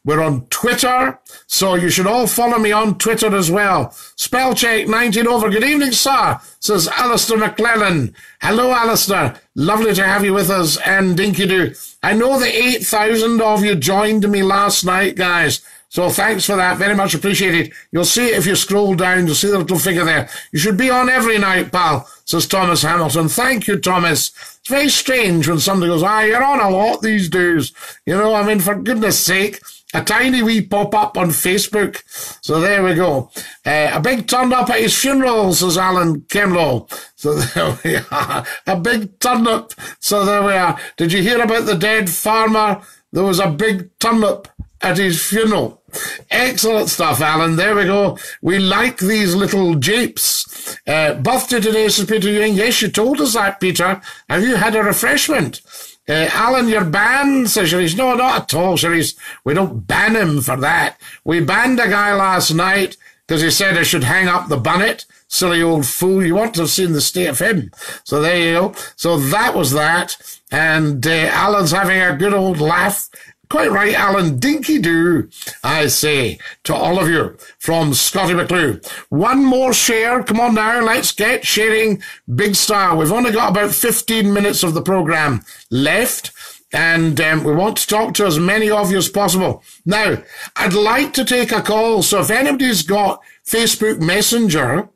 We're on Twitter. So you should all follow me on Twitter as well. Spell check 19 over. Good evening, sir, says Alistair McClellan. Hello, Alistair. Lovely to have you with us and Dinky Doo. I know the 8,000 of you joined me last night, guys. So thanks for that. Very much appreciated. You'll see if you scroll down. You'll see the little figure there. You should be on every night, pal, says Thomas Hamilton. Thank you, Thomas. It's very strange when somebody goes, ah, you're on a lot these days. You know, I mean, for goodness sake, a tiny wee pop up on Facebook. So there we go. Uh, a big turn up at his funeral, says Alan Kemlow. So there we are. A big turn up. So there we are. Did you hear about the dead farmer? There was a big turnip at his funeral. Excellent stuff, Alan. There we go. We like these little japes. Uh, birthday today, says Peter Ewing. Yes, you told us that, Peter. Have you had a refreshment? Uh, Alan, you're banned, says Cherise. No, not at all, Cherise. We don't ban him for that. We banned a guy last night because he said I should hang up the bonnet. silly old fool. You want to have seen the state of him. So there you go. So that was that. And uh, Alan's having a good old laugh. Quite right, Alan. Dinky do, I say to all of you from Scottie McClue. One more share. Come on now. Let's get sharing big style. We've only got about 15 minutes of the program left and um, we want to talk to as many of you as possible. Now, I'd like to take a call, so if anybody's got Facebook Messenger,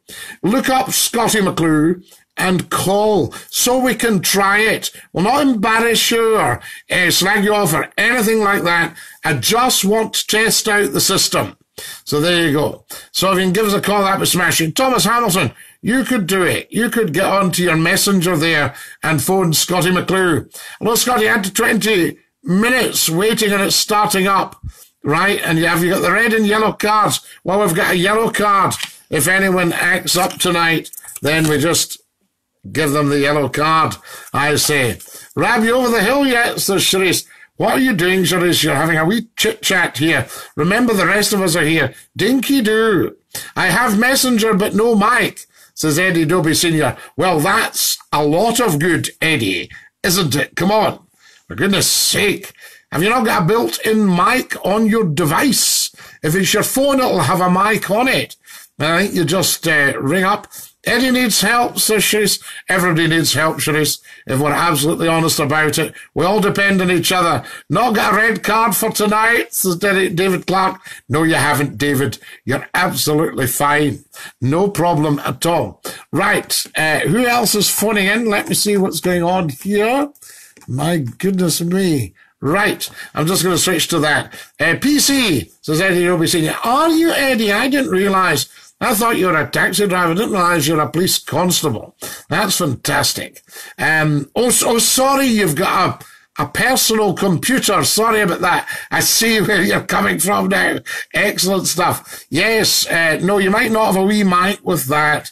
look up Scottie McClue and call so we can try it. We'll not embarrass you or uh, slag you off or anything like that. I just want to test out the system. So there you go. So if you can give us a call, that would smashing. Thomas Hamilton, you could do it. You could get onto your messenger there and phone Scottie McClue. Hello, Scottie, had 20 minutes waiting and it's starting up, right? And you have you got the red and yellow cards. Well, we've got a yellow card. If anyone acts up tonight, then we just give them the yellow card, I say. Rab, you over the hill yet? says Sharice. What are you doing, Sharice? You're having a wee chit chat here. Remember, the rest of us are here. Dinky do. I have messenger, but no mic says Eddie Doby Sr. Well, that's a lot of good, Eddie, isn't it? Come on. For goodness sake. Have you not got a built-in mic on your device? If it's your phone, it'll have a mic on it. I think you just uh, ring up Eddie needs help, says Sharice. Everybody needs help, Sharice. If we're absolutely honest about it, we all depend on each other. Not got a red card for tonight, says David Clark. No, you haven't, David. You're absolutely fine. No problem at all. Right. Uh, who else is phoning in? Let me see what's going on here. My goodness me. Right. I'm just going to switch to that. Uh, PC, says Eddie Roby Senior. Are you Eddie? I didn't realize I thought you were a taxi driver. I didn't realize you're a police constable. That's fantastic. Um, oh, oh, sorry, you've got a, a personal computer. Sorry about that. I see where you're coming from now. Excellent stuff. Yes, uh, no, you might not have a wee mic with that.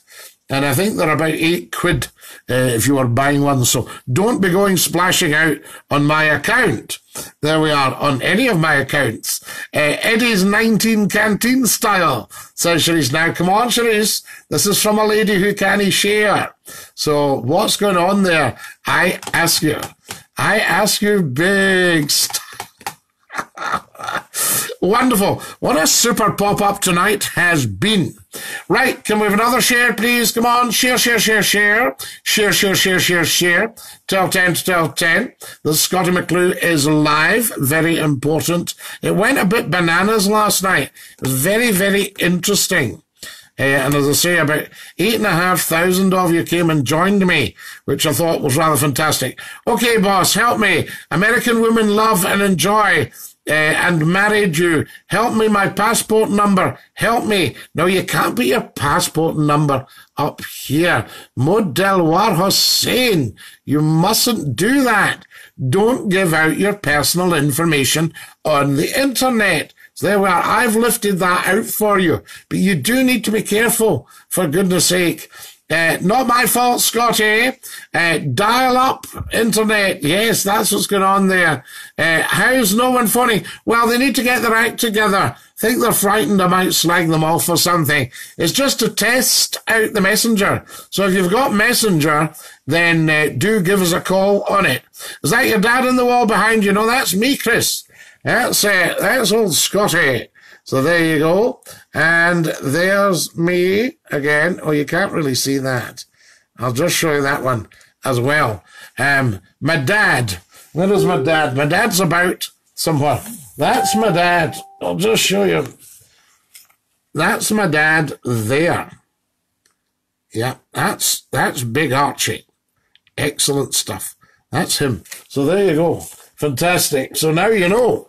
And I think they're about eight quid uh, if you are buying one. So don't be going splashing out on my account. There we are on any of my accounts. Uh, Eddie's 19 canteen style, Sharice. Now, come on, Sharice. This is from a lady who can't share. So what's going on there? I ask you. I ask you big stuff. Wonderful. What a super pop up tonight has been. Right, can we have another share, please? Come on, share, share, share, share. Share, share, share, share, share. Tell 10 to tell 10. The Scottie McClue is live. Very important. It went a bit bananas last night. It was very, very interesting. Uh, and as I say, about eight and a half thousand of you came and joined me, which I thought was rather fantastic. Okay, boss, help me. American women love and enjoy uh, and married you. Help me, my passport number. Help me. No, you can't put your passport number up here. Modelwar Hussein, you mustn't do that. Don't give out your personal information on the internet. So there we are. I've lifted that out for you. But you do need to be careful, for goodness sake. Uh, not my fault, Scottie. Uh, dial up internet. Yes, that's what's going on there. Uh, how's no one funny? Well, they need to get their act together. Think they're frightened I might slag them off or something. It's just to test out the messenger. So if you've got messenger, then uh, do give us a call on it. Is that your dad in the wall behind you? No, that's me, Chris. That's it. That's old Scottie. So there you go. And there's me again. Oh, you can't really see that. I'll just show you that one as well. Um, my dad. Where is my dad? My dad's about somewhere. That's my dad. I'll just show you. That's my dad there. Yeah, that's that's Big Archie. Excellent stuff. That's him. So there you go. Fantastic. So now you know.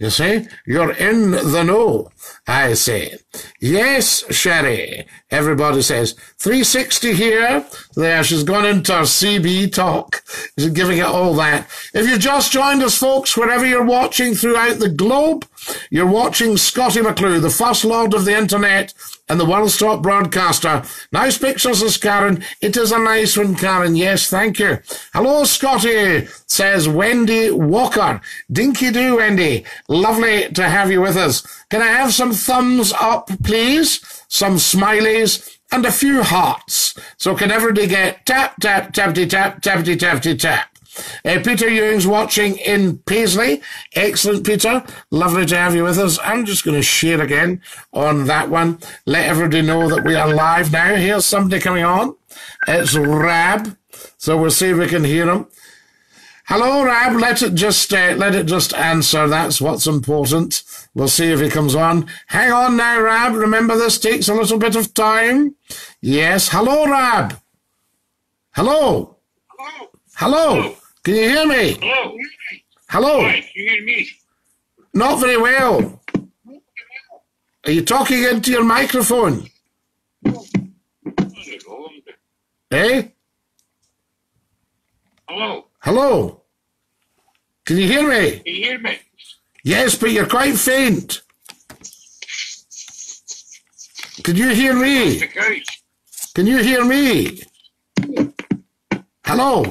You see, you're in the know, I say. Yes, Sherry. Everybody says 360 here. There, she's gone into her CB talk. She's giving it all that. If you've just joined us, folks, wherever you're watching throughout the globe, you're watching Scottie McClue, the first lord of the internet and the world's top broadcaster. Nice pictures, says Karen. It is a nice one, Karen. Yes, thank you. Hello, Scottie, says Wendy Walker. Dinky do, Wendy. Lovely to have you with us. Can I have some thumbs up, please? Some smileys and a few hearts. So can everybody get tap, tap, tappity, tap, tappity, tappity, tap. Uh, Peter Ewing's watching in Paisley. Excellent, Peter. Lovely to have you with us. I'm just going to share again on that one. Let everybody know that we are live now. Here's somebody coming on. It's Rab. So we'll see if we can hear him. Hello, Rab. Let it just uh, let it just answer. That's what's important. We'll see if he comes on. Hang on now, Rab. Remember, this takes a little bit of time. Yes. Hello, Rab. Hello. Hello. Hello. Can you hear me? Hello. Hello. Hi, you hear me? Not very well. Are you talking into your microphone? Eh? Hello. Hello. Can you hear me? Can you hear me? Yes, but you're quite faint. Can you hear me? Can you hear me? Hello?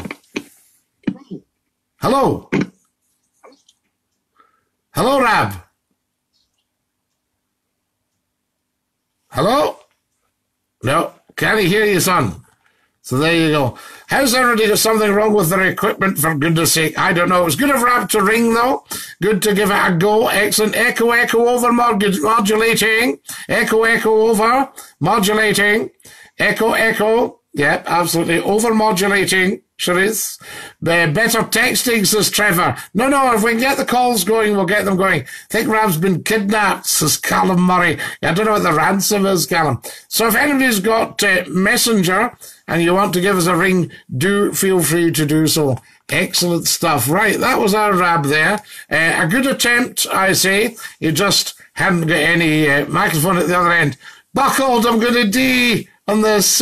Hello? Hello, Rab? Hello? No, can't hear you, son. So there you go. How's everybody something wrong with their equipment, for goodness sake? I don't know. It was good of Rab to ring, though. Good to give it a go. Excellent. Echo, echo over, mod- modulating. Echo, echo over, modulating. Echo, echo. Yep, absolutely. Over modulating. Uh, better texting, says Trevor. No, no, if we can get the calls going, we'll get them going. I think Rab's been kidnapped, says Callum Murray. I don't know what the ransom is, Callum. So if anybody's got uh, Messenger and you want to give us a ring, do feel free to do so. Excellent stuff. Right, that was our Rab there. Uh, a good attempt, I say. You just hadn't got any uh, microphone at the other end. Buckled, I'm going to D on this.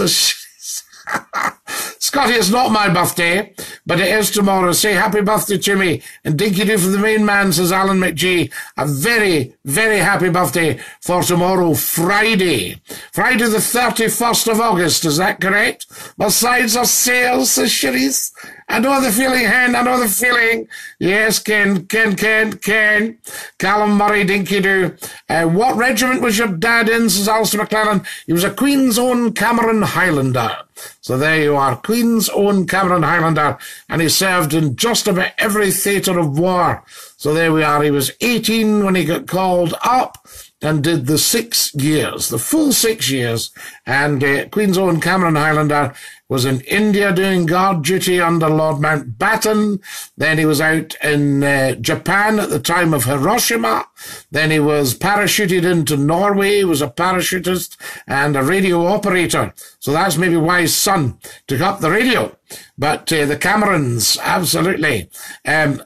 Scottie, it's not my birthday, but it is tomorrow. Say happy birthday to me. And dinky do for the main man, says Alan McGee. A very, very happy birthday for tomorrow, Friday. Friday the 31st of August, is that correct? Besides our sales, says Cherise. I know the feeling, Hen. I know the feeling. Yes, Ken, Ken, Ken, Ken. Callum Murray, Dinky do. Uh, what regiment was your dad in? Says Alistair McClellan. He was a Queen's Own Cameron Highlander. So there you are, Queen's Own Cameron Highlander. And he served in just about every theatre of war. So there we are. He was 18 when he got called up and did the six years, the full six years. And uh, Queen's Own Cameron Highlander was in India doing guard duty under Lord Mountbatten. Then he was out in uh, Japan at the time of Hiroshima. Then he was parachuted into Norway. He was a parachutist and a radio operator. So that's maybe why his son took up the radio. But uh, the Camerons, absolutely. Um,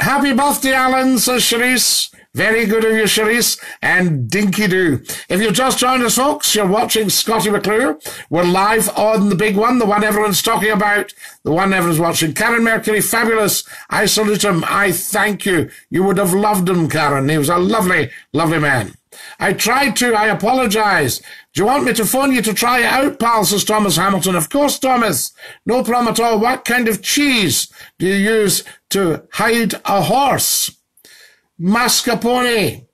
happy birthday, Alan, says Charisse. Very good of you, Charisse, and dinky do. If you've just joined us, folks, you're watching Scottie McClue. We're live on the big one, the one everyone's talking about, the one everyone's watching. Karen Mercury, fabulous. I salute him. I thank you. You would have loved him, Karen. He was a lovely, lovely man. I tried to. I apologise. Do you want me to phone you to try it out, pal? Says Thomas Hamilton. Of course, Thomas. No problem at all. What kind of cheese do you use to hide a horse? Mascarpone.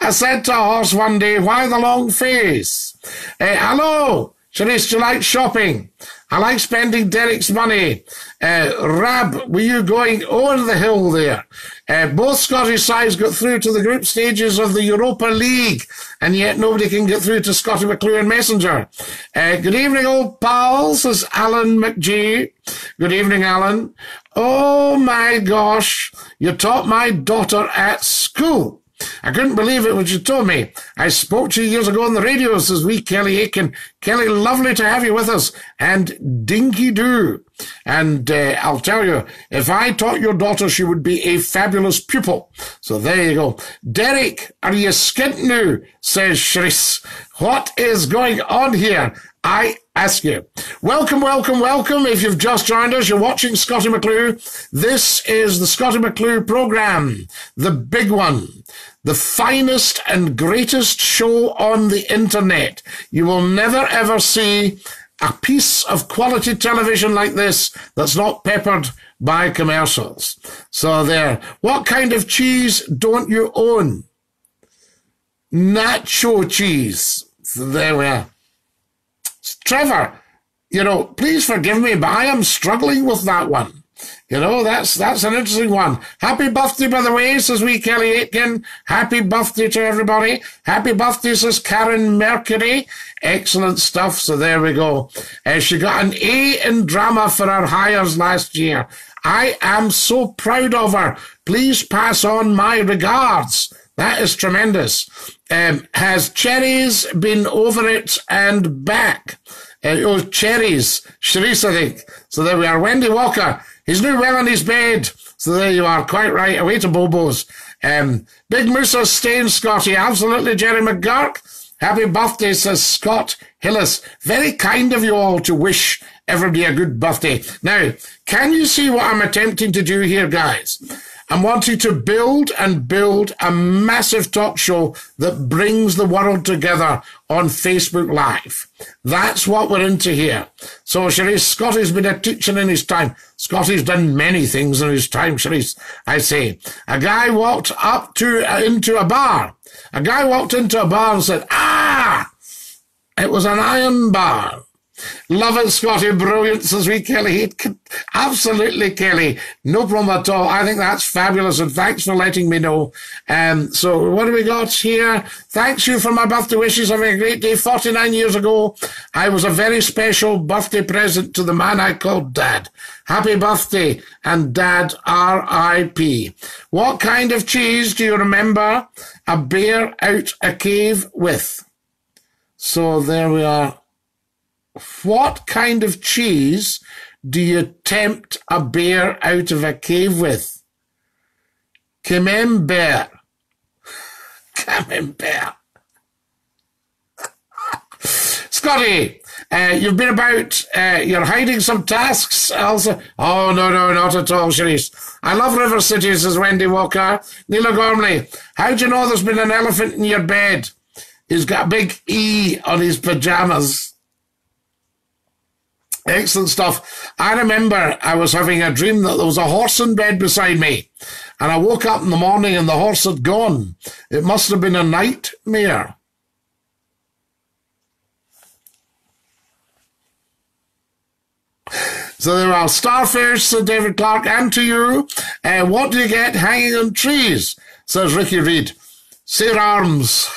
I said to a horse one day, why the long face? Uh, hello, Charisse, do you like shopping? I like spending Derek's money. Uh, Rab, were you going over the hill there? Uh, both Scottish sides got through to the group stages of the Europa League, and yet nobody can get through to Scottie McClue and Messenger. Uh, good evening, old pals, says Alan McGee. Good evening, Alan. Oh my gosh, you taught my daughter at school. I couldn't believe it when she told me. I spoke to you years ago on the radio, says we Kelly Aiken. Kelly, lovely to have you with us. And dinky do. And uh, I'll tell you, if I taught your daughter, she would be a fabulous pupil. So there you go. Derek, are you skint now? Says Shris. What is going on here? I ask you. Welcome, welcome, welcome. If you've just joined us, you're watching Scottie McClue. This is the Scottie McClue program, the big one, the finest and greatest show on the internet. You will never ever see a piece of quality television like this that's not peppered by commercials. So there. What kind of cheese don't you own? nacho cheese. There we are. Trevor, you know, please forgive me, but I am struggling with that one. You know, that's that's an interesting one. Happy birthday, by the way, says we Kelly Aitken. Happy birthday to everybody. Happy birthday, says Karen Mercury. Excellent stuff. So there we go. Uh, she got an A in drama for her hires last year. I am so proud of her. Please pass on my regards. That is tremendous. Um, has Cherries been over it and back? Uh, oh, Cherries. Sharice, I think. So there we are. Wendy Walker. He's now well on his bed. So there you are. Quite right. Away to Bobo's. Um, Big Moosa staying, Scottie. Absolutely, Jerry McGurk. Happy birthday, says Scott Hillis. Very kind of you all to wish everybody a good birthday. Now, can you see what I'm attempting to do here, guys? I'm wanting to build and build a massive talk show that brings the world together on Facebook Live. That's what we're into here. So, Sharice, Scottie's been a teacher in his time. Scottie's done many things in his time, Sharice. I say, a guy walked up to, uh, into a bar. A guy walked into a bar and said, ah, it was an iron bar. Love it, Scottie. Brilliant, says we, Kelly. Absolutely, Kelly. No problem at all. I think that's fabulous, and thanks for letting me know. Um, so, what do we got here? Thanks you for my birthday wishes. Having a great day. 49 years ago, I was a very special birthday present to the man I called Dad. Happy birthday, and Dad R.I.P. What kind of cheese do you remember a bear out a cave with? So, there we are what kind of cheese do you tempt a bear out of a cave with? Camembert. Camembert. Scottie, uh, you've been about, uh, you're hiding some tasks, Elsa. Oh, no, no, not at all, Sharice. I love River City, says Wendy Walker. Neela Gormley, how do you know there's been an elephant in your bed? He's got a big E on his pajamas. Excellent stuff. I remember I was having a dream that there was a horse in bed beside me. And I woke up in the morning and the horse had gone. It must have been a nightmare. So there are starfish, said David Clark, and to you, uh, what do you get hanging on trees? Says Ricky Reed. Sir arms.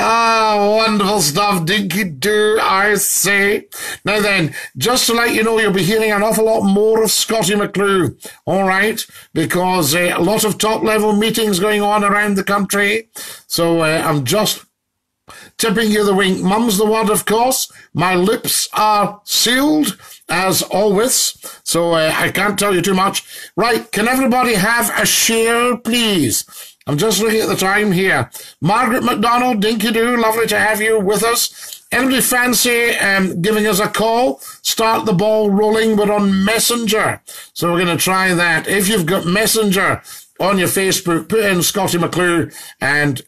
Ah, wonderful stuff, Dinky Do, I say. Now then, just to let you know, you'll be hearing an awful lot more of Scottie McClue, all right? Because uh, a lot of top-level meetings going on around the country. So uh, I'm just tipping you the wink. Mum's the word, of course. My lips are sealed, as always. So uh, I can't tell you too much. Right, can everybody have a share, please? I'm just looking at the time here. Margaret McDonald, Dinky Doo, lovely to have you with us. Anybody fancy um, giving us a call? Start the ball rolling. We're on Messenger. So we're going to try that. If you've got Messenger on your Facebook, put in Scottie McClue and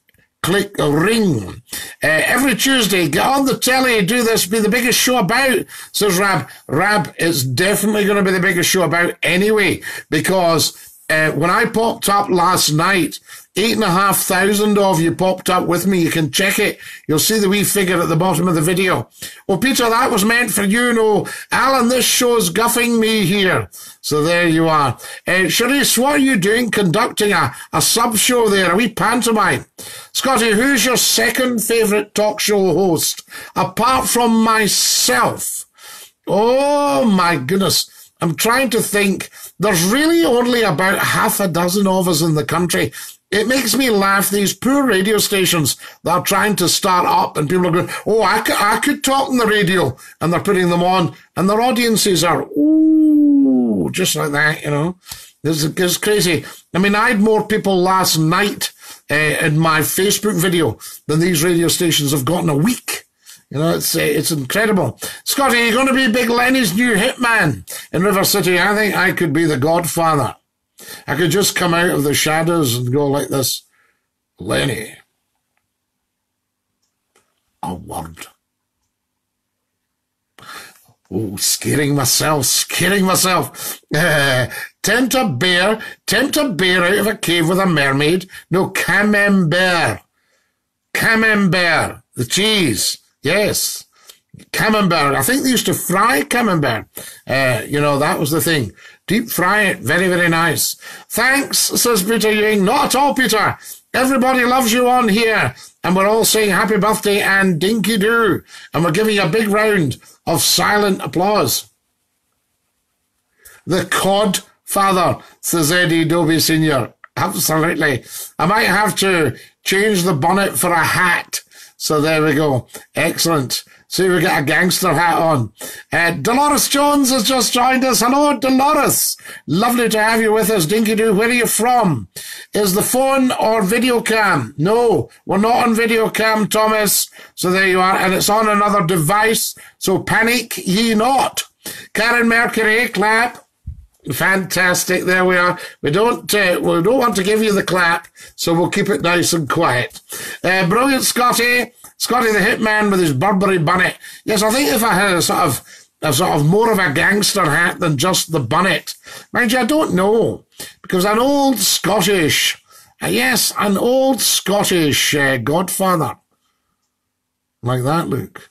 click ring. Uh, every Tuesday, get on the telly, do this, be the biggest show about, says Rab. Rab, it's definitely going to be the biggest show about anyway, because uh, when I popped up last night, eight and a half thousand of you popped up with me. You can check it. You'll see the wee figure at the bottom of the video. Well, Peter, that was meant for you. No, Alan, this show's guffing me here. So there you are. Uh, Sharice, what are you doing conducting a, a sub show there, a wee pantomime? Scottie, who's your second favourite talk show host? Apart from myself. Oh my goodness. I'm trying to think. There's really only about half a dozen of us in the country. It makes me laugh, these poor radio stations that are trying to start up and people are going, oh, I could, I could talk on the radio. And they're putting them on and their audiences are, ooh, just like that, you know. This is crazy. I mean, I had more people last night uh, in my Facebook video than these radio stations have got in a week. You know, it's uh, it's incredible. Scottie, you're going to be Big Lenny's new hitman in River City. I think I could be the godfather. I could just come out of the shadows and go like this. Lenny, a word. Oh, scaring myself, scaring myself. Uh, tempt a bear, tempt a bear out of a cave with a mermaid. No, camembert. Camembert. The cheese. Yes. Camembert. I think they used to fry camembert. Uh, you know, that was the thing. Deep fry it. Very, very nice. Thanks, says Peter Ewing. Not at all, Peter. Everybody loves you on here. And we're all saying happy birthday and dinky do. And we're giving you a big round of silent applause. The cod father, says Eddie Dobie Sr. Absolutely. I might have to change the bonnet for a hat. So there we go. Excellent. See, we got a gangster hat on. Uh, Dolores Jones has just joined us. Hello, Dolores. Lovely to have you with us. Dinky Doo, where are you from? Is the phone or video cam? No, we're not on video cam, Thomas. So there you are. And it's on another device. So panic ye not. Karen Mercury, clap. Fantastic. There we are. We don't uh, we don't want to give you the clap, so we'll keep it nice and quiet. Uh, brilliant, Scottie. Scottie the Hitman with his Burberry bonnet. Yes, I think if I had a sort of a sort of more of a gangster hat than just the bonnet. Mind you, I don't know because an old Scottish, uh, yes, an old Scottish uh, Godfather like that. Luke.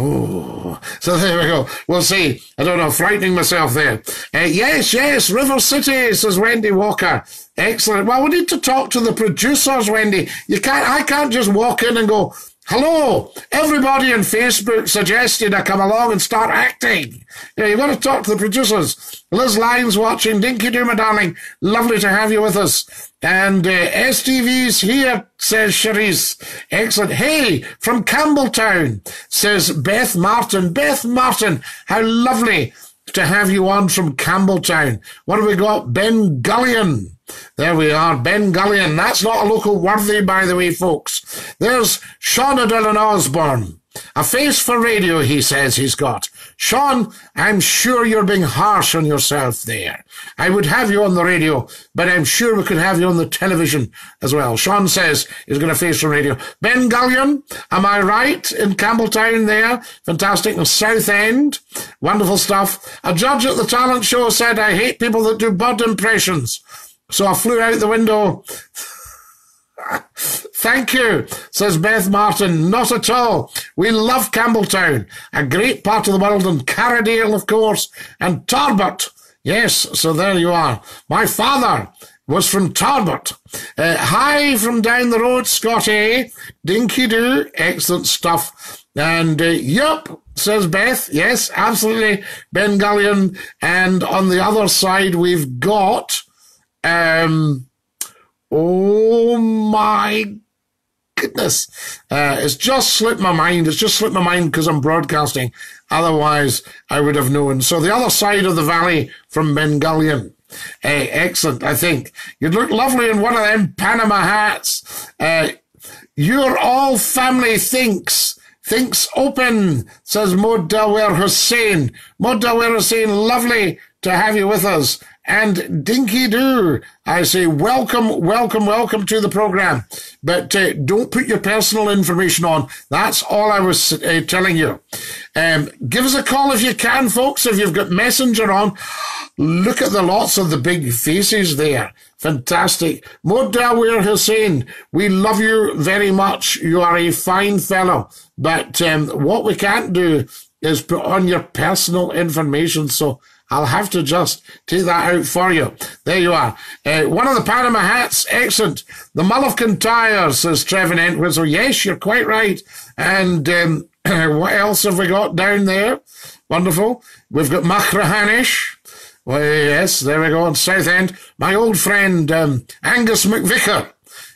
Oh, so there we go. We'll see. I don't know, frightening myself there. Uh, yes, yes, River City, says Wendy Walker. Excellent. Well, we need to talk to the producers, Wendy. You can't, I can't just walk in and go, Hello, everybody on Facebook suggested I come along and start acting. You know, you've got to talk to the producers. Liz Lyons watching. Dinky Doo, my darling. Lovely to have you with us. And uh, STV's here, says Cherise. Excellent. Hey, from Campbeltown, says Beth Martin. Beth Martin, how lovely to have you on from Campbeltown. What have we got? Ben Gullion. There we are, Ben Gullion. That's not a local worthy, by the way, folks. There's Sean Dylan Osborne. A face for radio, he says he's got. Sean, I'm sure you're being harsh on yourself there. I would have you on the radio, but I'm sure we could have you on the television as well. Sean says he's going to face for radio. Ben Gullion, am I right? In Campbeltown there. Fantastic. In Southend. Wonderful stuff. A judge at the talent show said, I hate people that do bird impressions. So I flew out the window. Thank you, says Beth Martin. Not at all. We love Campbeltown, a great part of the world, and Carradale, of course, and Tarbert. Yes, so there you are. My father was from Tarbert. Uh, hi from down the road, Scottie. Dinky do. Excellent stuff. And uh, yep, says Beth. Yes, absolutely. Ben Gullion. And on the other side, we've got um, oh my goodness. Uh, it's just slipped my mind. It's just slipped my mind because I'm broadcasting. Otherwise, I would have known. So the other side of the valley from Ben Gullion. Uh, excellent, I think. You'd look lovely in one of them Panama hats. Uh, your all family thinks. Thinks open, says Modawer Hussein. Modawer Hussein, lovely to have you with us and Dinky Doo. I say welcome, welcome, welcome to the program. But uh, don't put your personal information on. That's all I was uh, telling you. Um, give us a call if you can, folks. If you've got Messenger on, look at the lots of the big faces there. Fantastic. Modawir Hussein, we love you very much. You are a fine fellow. But um, what we can't do is put on your personal information. So I'll have to just take that out for you. There you are. Uh, one of the Panama hats, excellent. The Mull of Kintyre, says Trevin Entwistle. Yes, you're quite right. And um, what else have we got down there? Wonderful. We've got Machrihanish. Well, yes, there we go on Southend. My old friend um, Angus MacVicar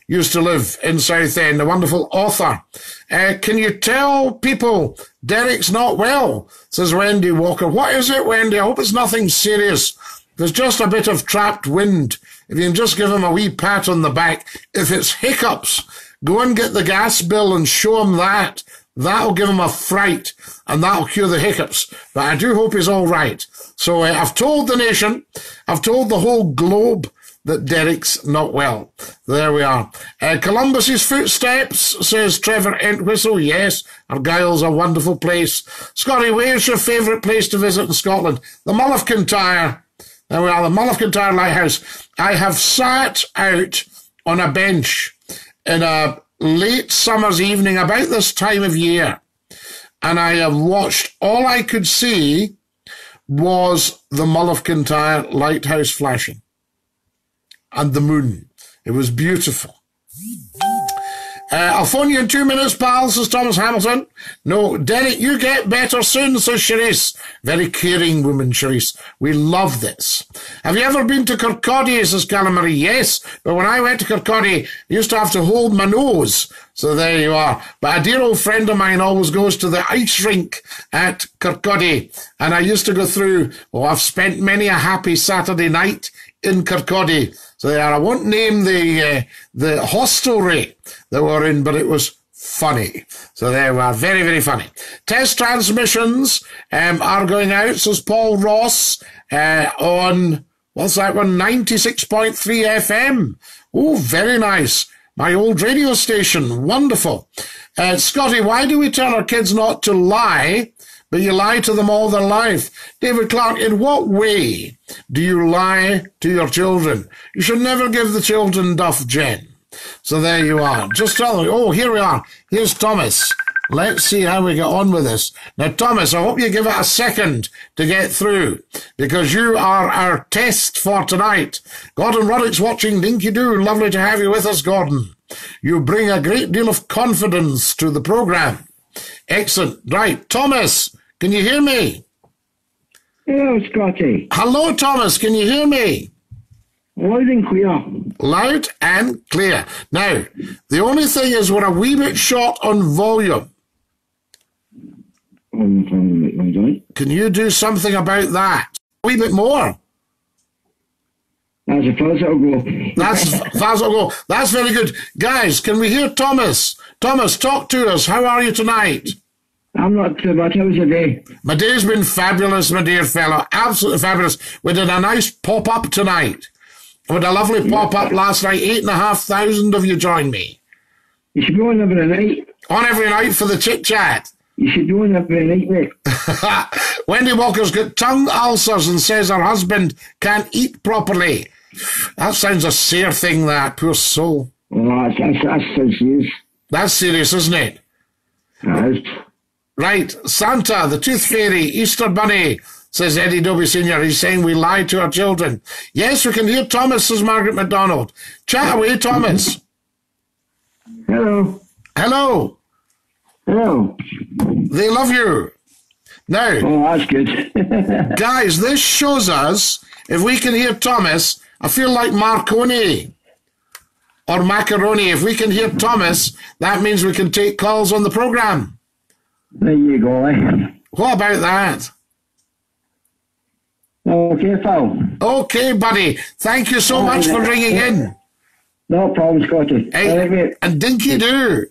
used to live in Southend, a wonderful author. Uh, can you tell people Derek's not well? Says Wendy Walker. What is it, Wendy? I hope it's nothing serious. There's just a bit of trapped wind. If you can just give him a wee pat on the back. If it's hiccups, go and get the gas bill and show him that. That'll give him a fright and that'll cure the hiccups. But I do hope he's all right. So uh, I've told the nation, I've told the whole globe that Derek's not well. There we are. Uh, Columbus's footsteps, says Trevor Entwistle. Yes, Argyll's a wonderful place. Scottie, where's your favourite place to visit in Scotland? The Mull of Kintyre. There we are, the Mull of Kintyre Lighthouse. I have sat out on a bench in a late summer's evening about this time of year, and I have watched all I could see was the Mull of Kintyre lighthouse flashing and the moon. It was beautiful. Uh, I'll phone you in two minutes, pal, says Thomas Hamilton. No, Derek, you get better soon, says Charisse. Very caring woman, Charisse. We love this. Have you ever been to Kirkcaldy, says Callum Murray? Yes, but when I went to Kirkcaldy, I used to have to hold my nose. So there you are. But a dear old friend of mine always goes to the ice rink at Kirkcaldy. And I used to go through, oh, I've spent many a happy Saturday night in Kirkcaldy. So there, I won't name the uh, the hostelry that we're in, but it was funny. So they were very, very funny. Test transmissions um, are going out, says Paul Ross, uh, on, what's that one, 96.3 FM. Oh, very nice. My old radio station. Wonderful. Uh, Scottie, why do we tell our kids not to lie but you lie to them all their life. David Clark, in what way do you lie to your children? You should never give the children duff Jen. So there you are. Just tell them, oh, here we are. Here's Thomas. Let's see how we get on with this. Now, Thomas, I hope you give it a second to get through because you are our test for tonight. Gordon Ruddock's watching Dinky Doo. Lovely to have you with us, Gordon. You bring a great deal of confidence to the program. Excellent. Right. Thomas, can you hear me? Hello, Scottie. Hello, Thomas. Can you hear me? Loud and clear. Loud and clear. Now, the only thing is we're a wee bit short on volume. Um, Can you do something about that? A wee bit more. That's as it'll go. That's as far as it'll go. That's very good. Guys, can we hear Thomas? Thomas, talk to us. How are you tonight? I'm not too much. How was your day? My day's been fabulous, my dear fellow. Absolutely fabulous. We did a nice pop up tonight. We had a lovely pop up last night. Eight and a half thousand of you joined me. You should be on every night. On every night for the chit chat. You should be on every night, mate. Wendy Walker's got tongue ulcers and says her husband can't eat properly. That sounds a sore thing, that poor soul. Well, that's, that's, that's serious. That's serious, isn't it? That is. Right, Santa, the Tooth Fairy, Easter Bunny, says Eddie Dobie Sr. He's saying we lie to our children. Yes, we can hear Thomas, says Margaret MacDonald. Chat away, Thomas. Hello. Hello. Hello. They love you. Now, Oh, that's good. guys, this shows us if we can hear Thomas, I feel like Marconi or Macaroni. If we can hear Thomas, that means we can take calls on the program. There you go, eh? What about that? Okay, pal. Okay, buddy. Thank you so much for ringing in. No problem, Scottie. Hey, right, mate. and Dinky Doo.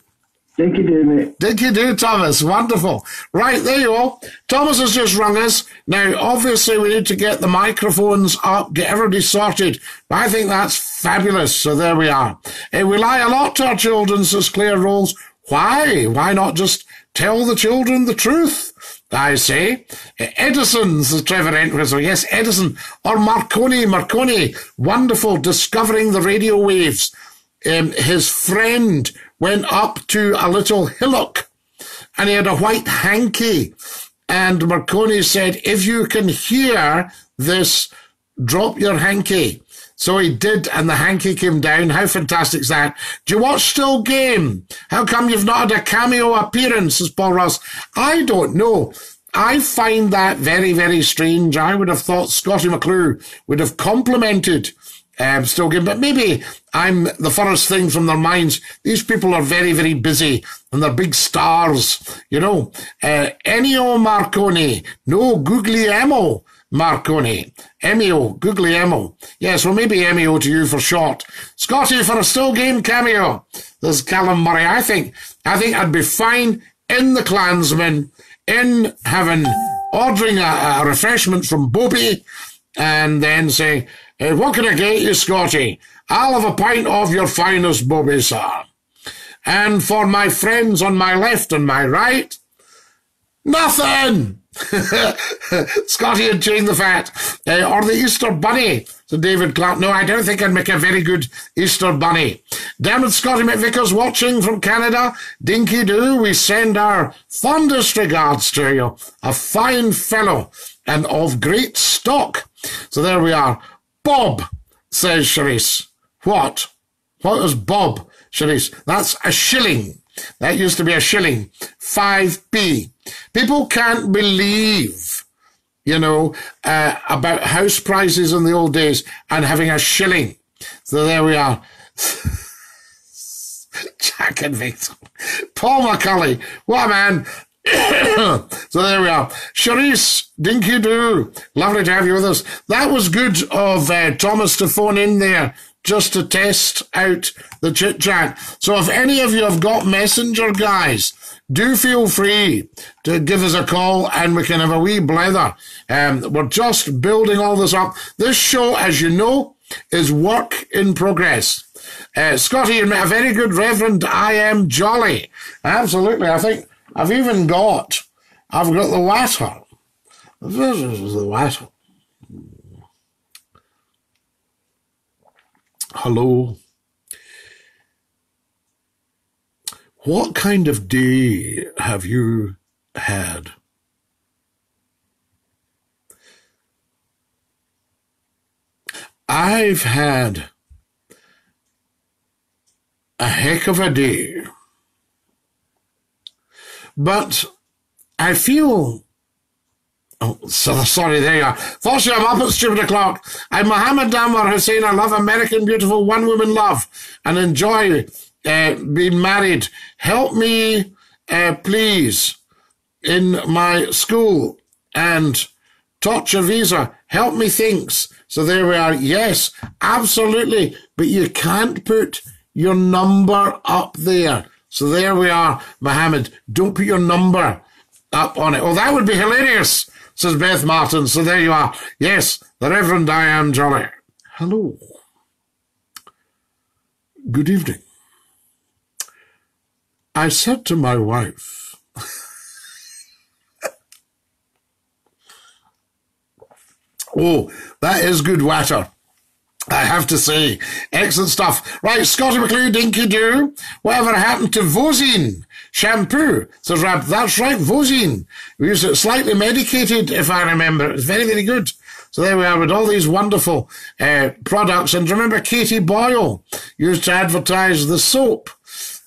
Thank you, do, mate. Dinky Doo, Thomas. Wonderful. Right, there you go. Thomas has just rung us. Now, obviously, we need to get the microphones up, get everybody sorted. I think that's fabulous. So there we are. Eh, we lie a lot to our children, says Claire Rolls. Why? Why not just tell the children the truth? I say. Edison, says Trevor Entwistle. Yes, Edison. Or Marconi. Marconi. Wonderful. Discovering the radio waves. Um, his friend went up to a little hillock and he had a white hanky. And Marconi said, if you can hear this, drop your hanky. So he did, and the hanky came down. How fantastic is that? Do you watch Still Game? How come you've not had a cameo appearance, says Paul Ross? I don't know. I find that very, very strange. I would have thought Scottie McClue would have complimented um, Still Game, but maybe I'm the furthest thing from their minds. These people are very, very busy and they're big stars, you know. Uh, Ennio Marconi, no Guglielmo Marconi. Emio, Guglielmo. Yes, well, maybe Emio to you for short. Scottie for a still game cameo. There's Callum Murray. I think, I think I'd be fine in the Clansman, in having, ordering a, a refreshment from Bobby, and then say, Uh, what can I get you, Scottie? I'll have a pint of your finest bobby, sir. And for my friends on my left and my right, nothing! Scottie and Jane the Fat, uh, or the Easter Bunny, said David Clark. No, I don't think I'd make a very good Easter Bunny. Down with Scotty McVickers watching from Canada. Dinky Doo, we send our fondest regards to you. A fine fellow and of great stock. So there we are. Bob, says Charisse. What? What is Bob, Charisse? That's a shilling. That used to be a shilling. 5p. People can't believe, you know, uh, about house prices in the old days and having a shilling. So there we are. Jack and Victor. Paul McCulley. What a man. so there we are. Charisse, dinky doo. Lovely to have you with us. That was good of uh, Thomas to phone in there just to test out the chit chat. So if any of you have got Messenger, guys, do feel free to give us a call and we can have a wee blether. Um, we're just building all this up. This show, as you know, is work in progress. Uh, Scottie, you a very good Reverend I.M. Jolly. Absolutely. I think I've even got, I've got the water. This is the water. Hello. What kind of day have you had? I've had a heck of a day. But I feel Oh, so sorry, there you are. Firstly, I'm up at stupid o'clock. I'm Mohammed Damar Hussein. I love American Beautiful One Woman Love and enjoy uh, being married. Help me, uh, please, in my school and torture visa. Help me thinks. So there we are. Yes, absolutely. But you can't put your number up there. So there we are, Mohammed. Don't put your number up on it. Oh, that would be hilarious says Beth Martin. So there you are. Yes, the Reverend Diane Jolly. Hello. Good evening. I said to my wife, Oh, that is good water. I have to say, excellent stuff. Right, Scottie McClue, Dinky Doo. Whatever happened to Vosene shampoo? Says Rab, that's right, Vosene. We use it slightly medicated, if I remember. It's very, very good. So there we are with all these wonderful uh, products. And remember, Katie Boyle used to advertise the soap.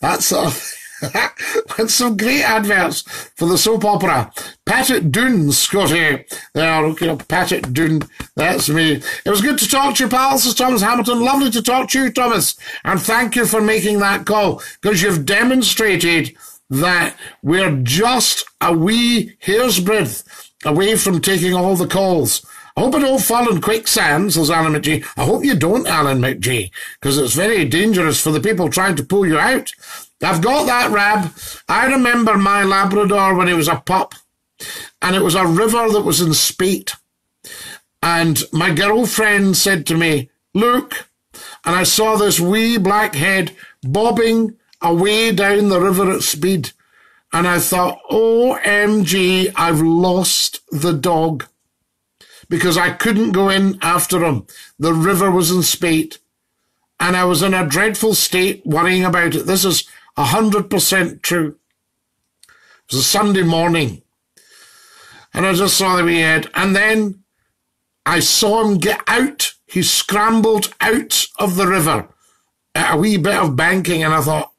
That's a with some great adverts for the soap opera. Patrick Doon, Scottie. There, looking up Patrick Doon. That's me. It was good to talk to you, pal. This is Thomas Hamilton. Lovely to talk to you, Thomas. And thank you for making that call because you've demonstrated that we're just a wee hair's breadth away from taking all the calls. Hope I don't fall in quicksand, says Alan McGee. I hope you don't, Alan McGee, because it's very dangerous for the people trying to pull you out. I've got that, Rab. I remember my Labrador when he was a pup, and it was a river that was in Spate. And my girlfriend said to me, Look, and I saw this wee black head bobbing away down the river at speed. And I thought, OMG, I've lost the dog. Because I couldn't go in after him. The river was in spate. And I was in a dreadful state worrying about it. This is 100% true. It was a Sunday morning. And I just saw the wee head. And then I saw him get out. He scrambled out of the river at a wee bit of banking. And I thought,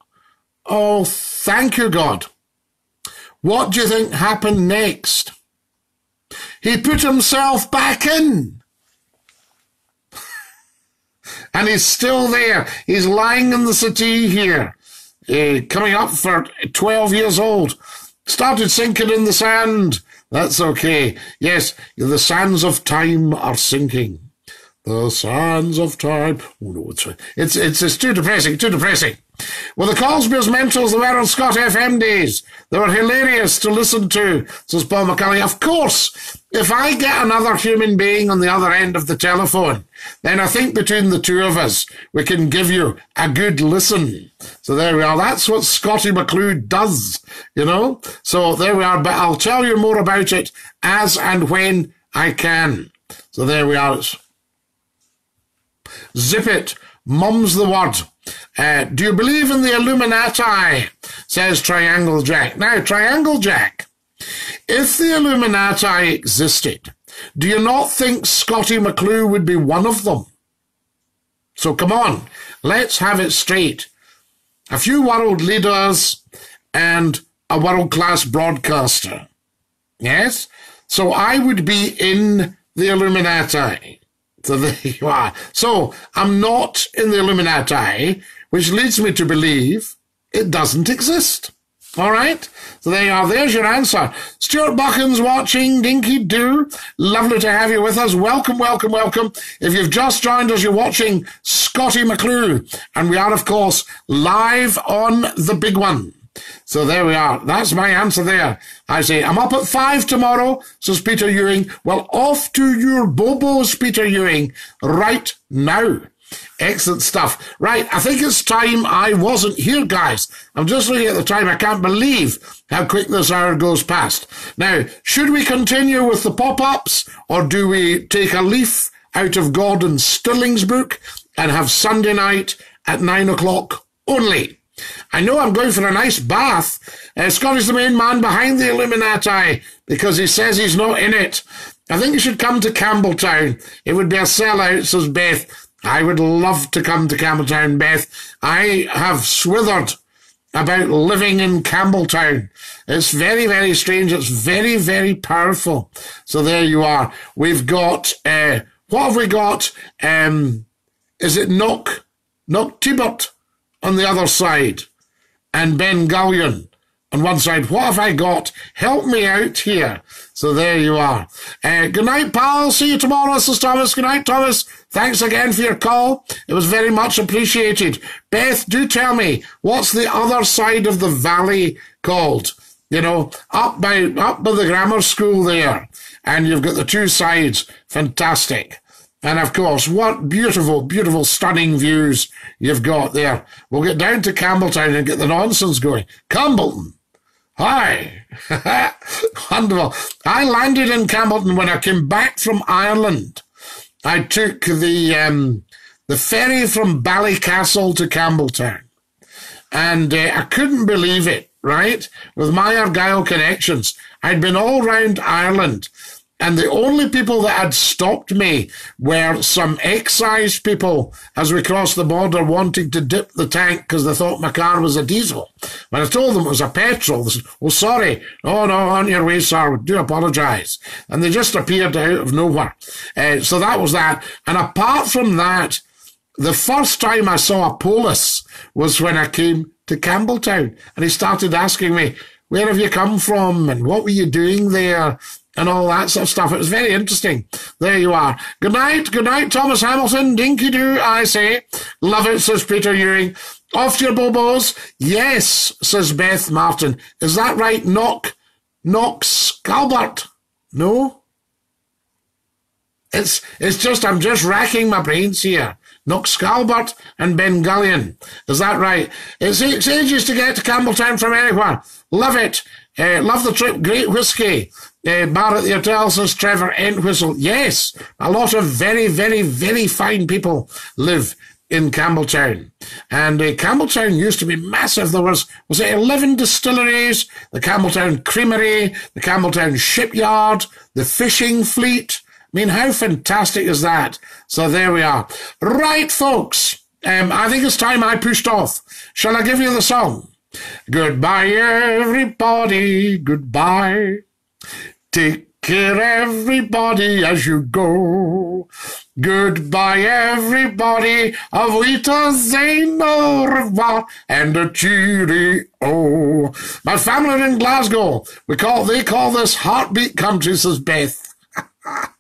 oh, thank you, God. What do you think happened next? He put himself back in. and he's still there. He's lying in the city here uh, coming up for 12 years old. Started sinking in the sand. That's okay. Yes, the sands of time are sinking. The sands of time. Oh no, it's it's it's, it's too depressing, too depressing. Well, the Cosby's Mentals, the were on Scot FM days. They were hilarious to listen to, says Paul McCully. Of course, if I get another human being on the other end of the telephone, then I think between the two of us, we can give you a good listen. So there we are. That's what Scottie McClue does, you know? So there we are. But I'll tell you more about it as and when I can. So there we are. Zip it. Mum's the word. Uh, do you believe in the Illuminati? Says Triangle Jack. Now, Triangle Jack, if the Illuminati existed, do you not think Scottie McClue would be one of them? So come on, let's have it straight. A few world leaders and a world class broadcaster. Yes? So I would be in the Illuminati. So there you are. So I'm not in the Illuminati, which leads me to believe it doesn't exist. All right. So there you are. There's your answer. Stuart Buchan's watching. Dinky Do. Lovely to have you with us. Welcome, welcome, welcome. If you've just joined us, you're watching Scottie McClue. And we are, of course, live on the big one. So there we are. That's my answer there. I say, I'm up at five tomorrow, says Peter Ewing. Well, off to your bobos, Peter Ewing, right now. Excellent stuff. Right, I think it's time I wasn't here, guys. I'm just looking at the time. I can't believe how quick this hour goes past. Now, should we continue with the pop-ups, or do we take a leaf out of Gordon Stilling's book and have Sunday night at nine o'clock only? I know I'm going for a nice bath. Uh, Scott is the main man behind the Illuminati because he says he's not in it. I think you should come to Campbeltown. It would be a sellout, says Beth. I would love to come to Campbeltown, Beth. I have swithered about living in Campbeltown. It's very, very strange. It's very, very powerful. So there you are. We've got, uh, what have we got? Um, is it Knock, Knock Tibet on the other side and Ben Gullion on one side. What have I got? Help me out here. So there you are. Uh, good night, pal. See you tomorrow, Mrs. Thomas. Good night, Thomas. Thanks again for your call. It was very much appreciated. Beth, do tell me, what's the other side of the valley called? You know, up by, up by the grammar school there. And you've got the two sides. Fantastic. And of course, what beautiful, beautiful, stunning views you've got there. We'll get down to Campbeltown and get the nonsense going. Campbellton. Hi. Wonderful. I landed in Campbellton when I came back from Ireland. I took the, um, the ferry from Ballycastle to Campbeltown. And uh, I couldn't believe it, right? With my Argyll connections. I'd been all round Ireland and the only people that had stopped me were some excise people as we crossed the border wanting to dip the tank because they thought my car was a diesel. When I told them it was a petrol, they said, Oh, sorry. Oh, no, on your way, sir. Do apologise. And they just appeared out of nowhere. Uh, so that was that. And apart from that, the first time I saw a polis was when I came to Campbeltown and he started asking me, where have you come from and what were you doing there? And all that sort of stuff. It was very interesting. There you are. Good night, good night, Thomas Hamilton. Dinky do, I say. Love it, says Peter Ewing. Off your bobos. Yes, says Beth Martin. Is that right? Knock, Knockscalbert? No? It's, it's just, I'm just racking my brains here. Knockscalbert and Ben Gullion. Is that right? It's, takes ages to get to Campbeltown from anywhere. Love it. Uh, love the trip. Great whiskey. Uh, bar at the hotel says Trevor Entwistle. Yes, a lot of very, very, very fine people live in Campbeltown. And uh, Campbeltown used to be massive. There was, was it 11 distilleries, the Campbeltown Creamery, the Campbeltown Shipyard, the fishing fleet. I mean, how fantastic is that? So there we are. Right, folks. Um, I think it's time I pushed off. Shall I give you the song? Goodbye, everybody. Goodbye. Take care, everybody, as you go. Goodbye, everybody. Wiedersehen, revoir, and a cheerio. My family in Glasgow, we call, they call this heartbeat country, says Beth.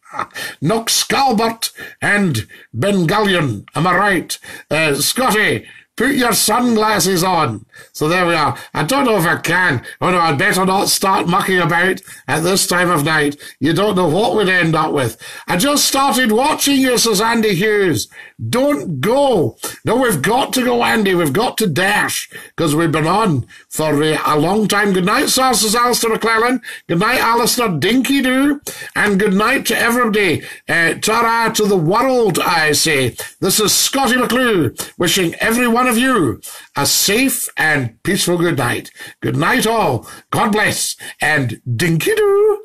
Knockscalbert and Ben Gullion. Am I right? Uh, Scottie, put your sunglasses on. So there we are. I don't know if I can. Oh no, I'd better not start mucking about at this time of night. You don't know what we'd end up with. I just started watching you, says Andy Hughes. Don't go. No, we've got to go, Andy. We've got to dash because we've been on for uh, a long time. Good night, sir, says Alistair McClellan. Good night, Alistair Dinky Doo. And good night to everybody. Uh, ta to the world, I say. This is Scottie McClue wishing every one of you a safe and peaceful good night. Good night, all. God bless and dinky doo.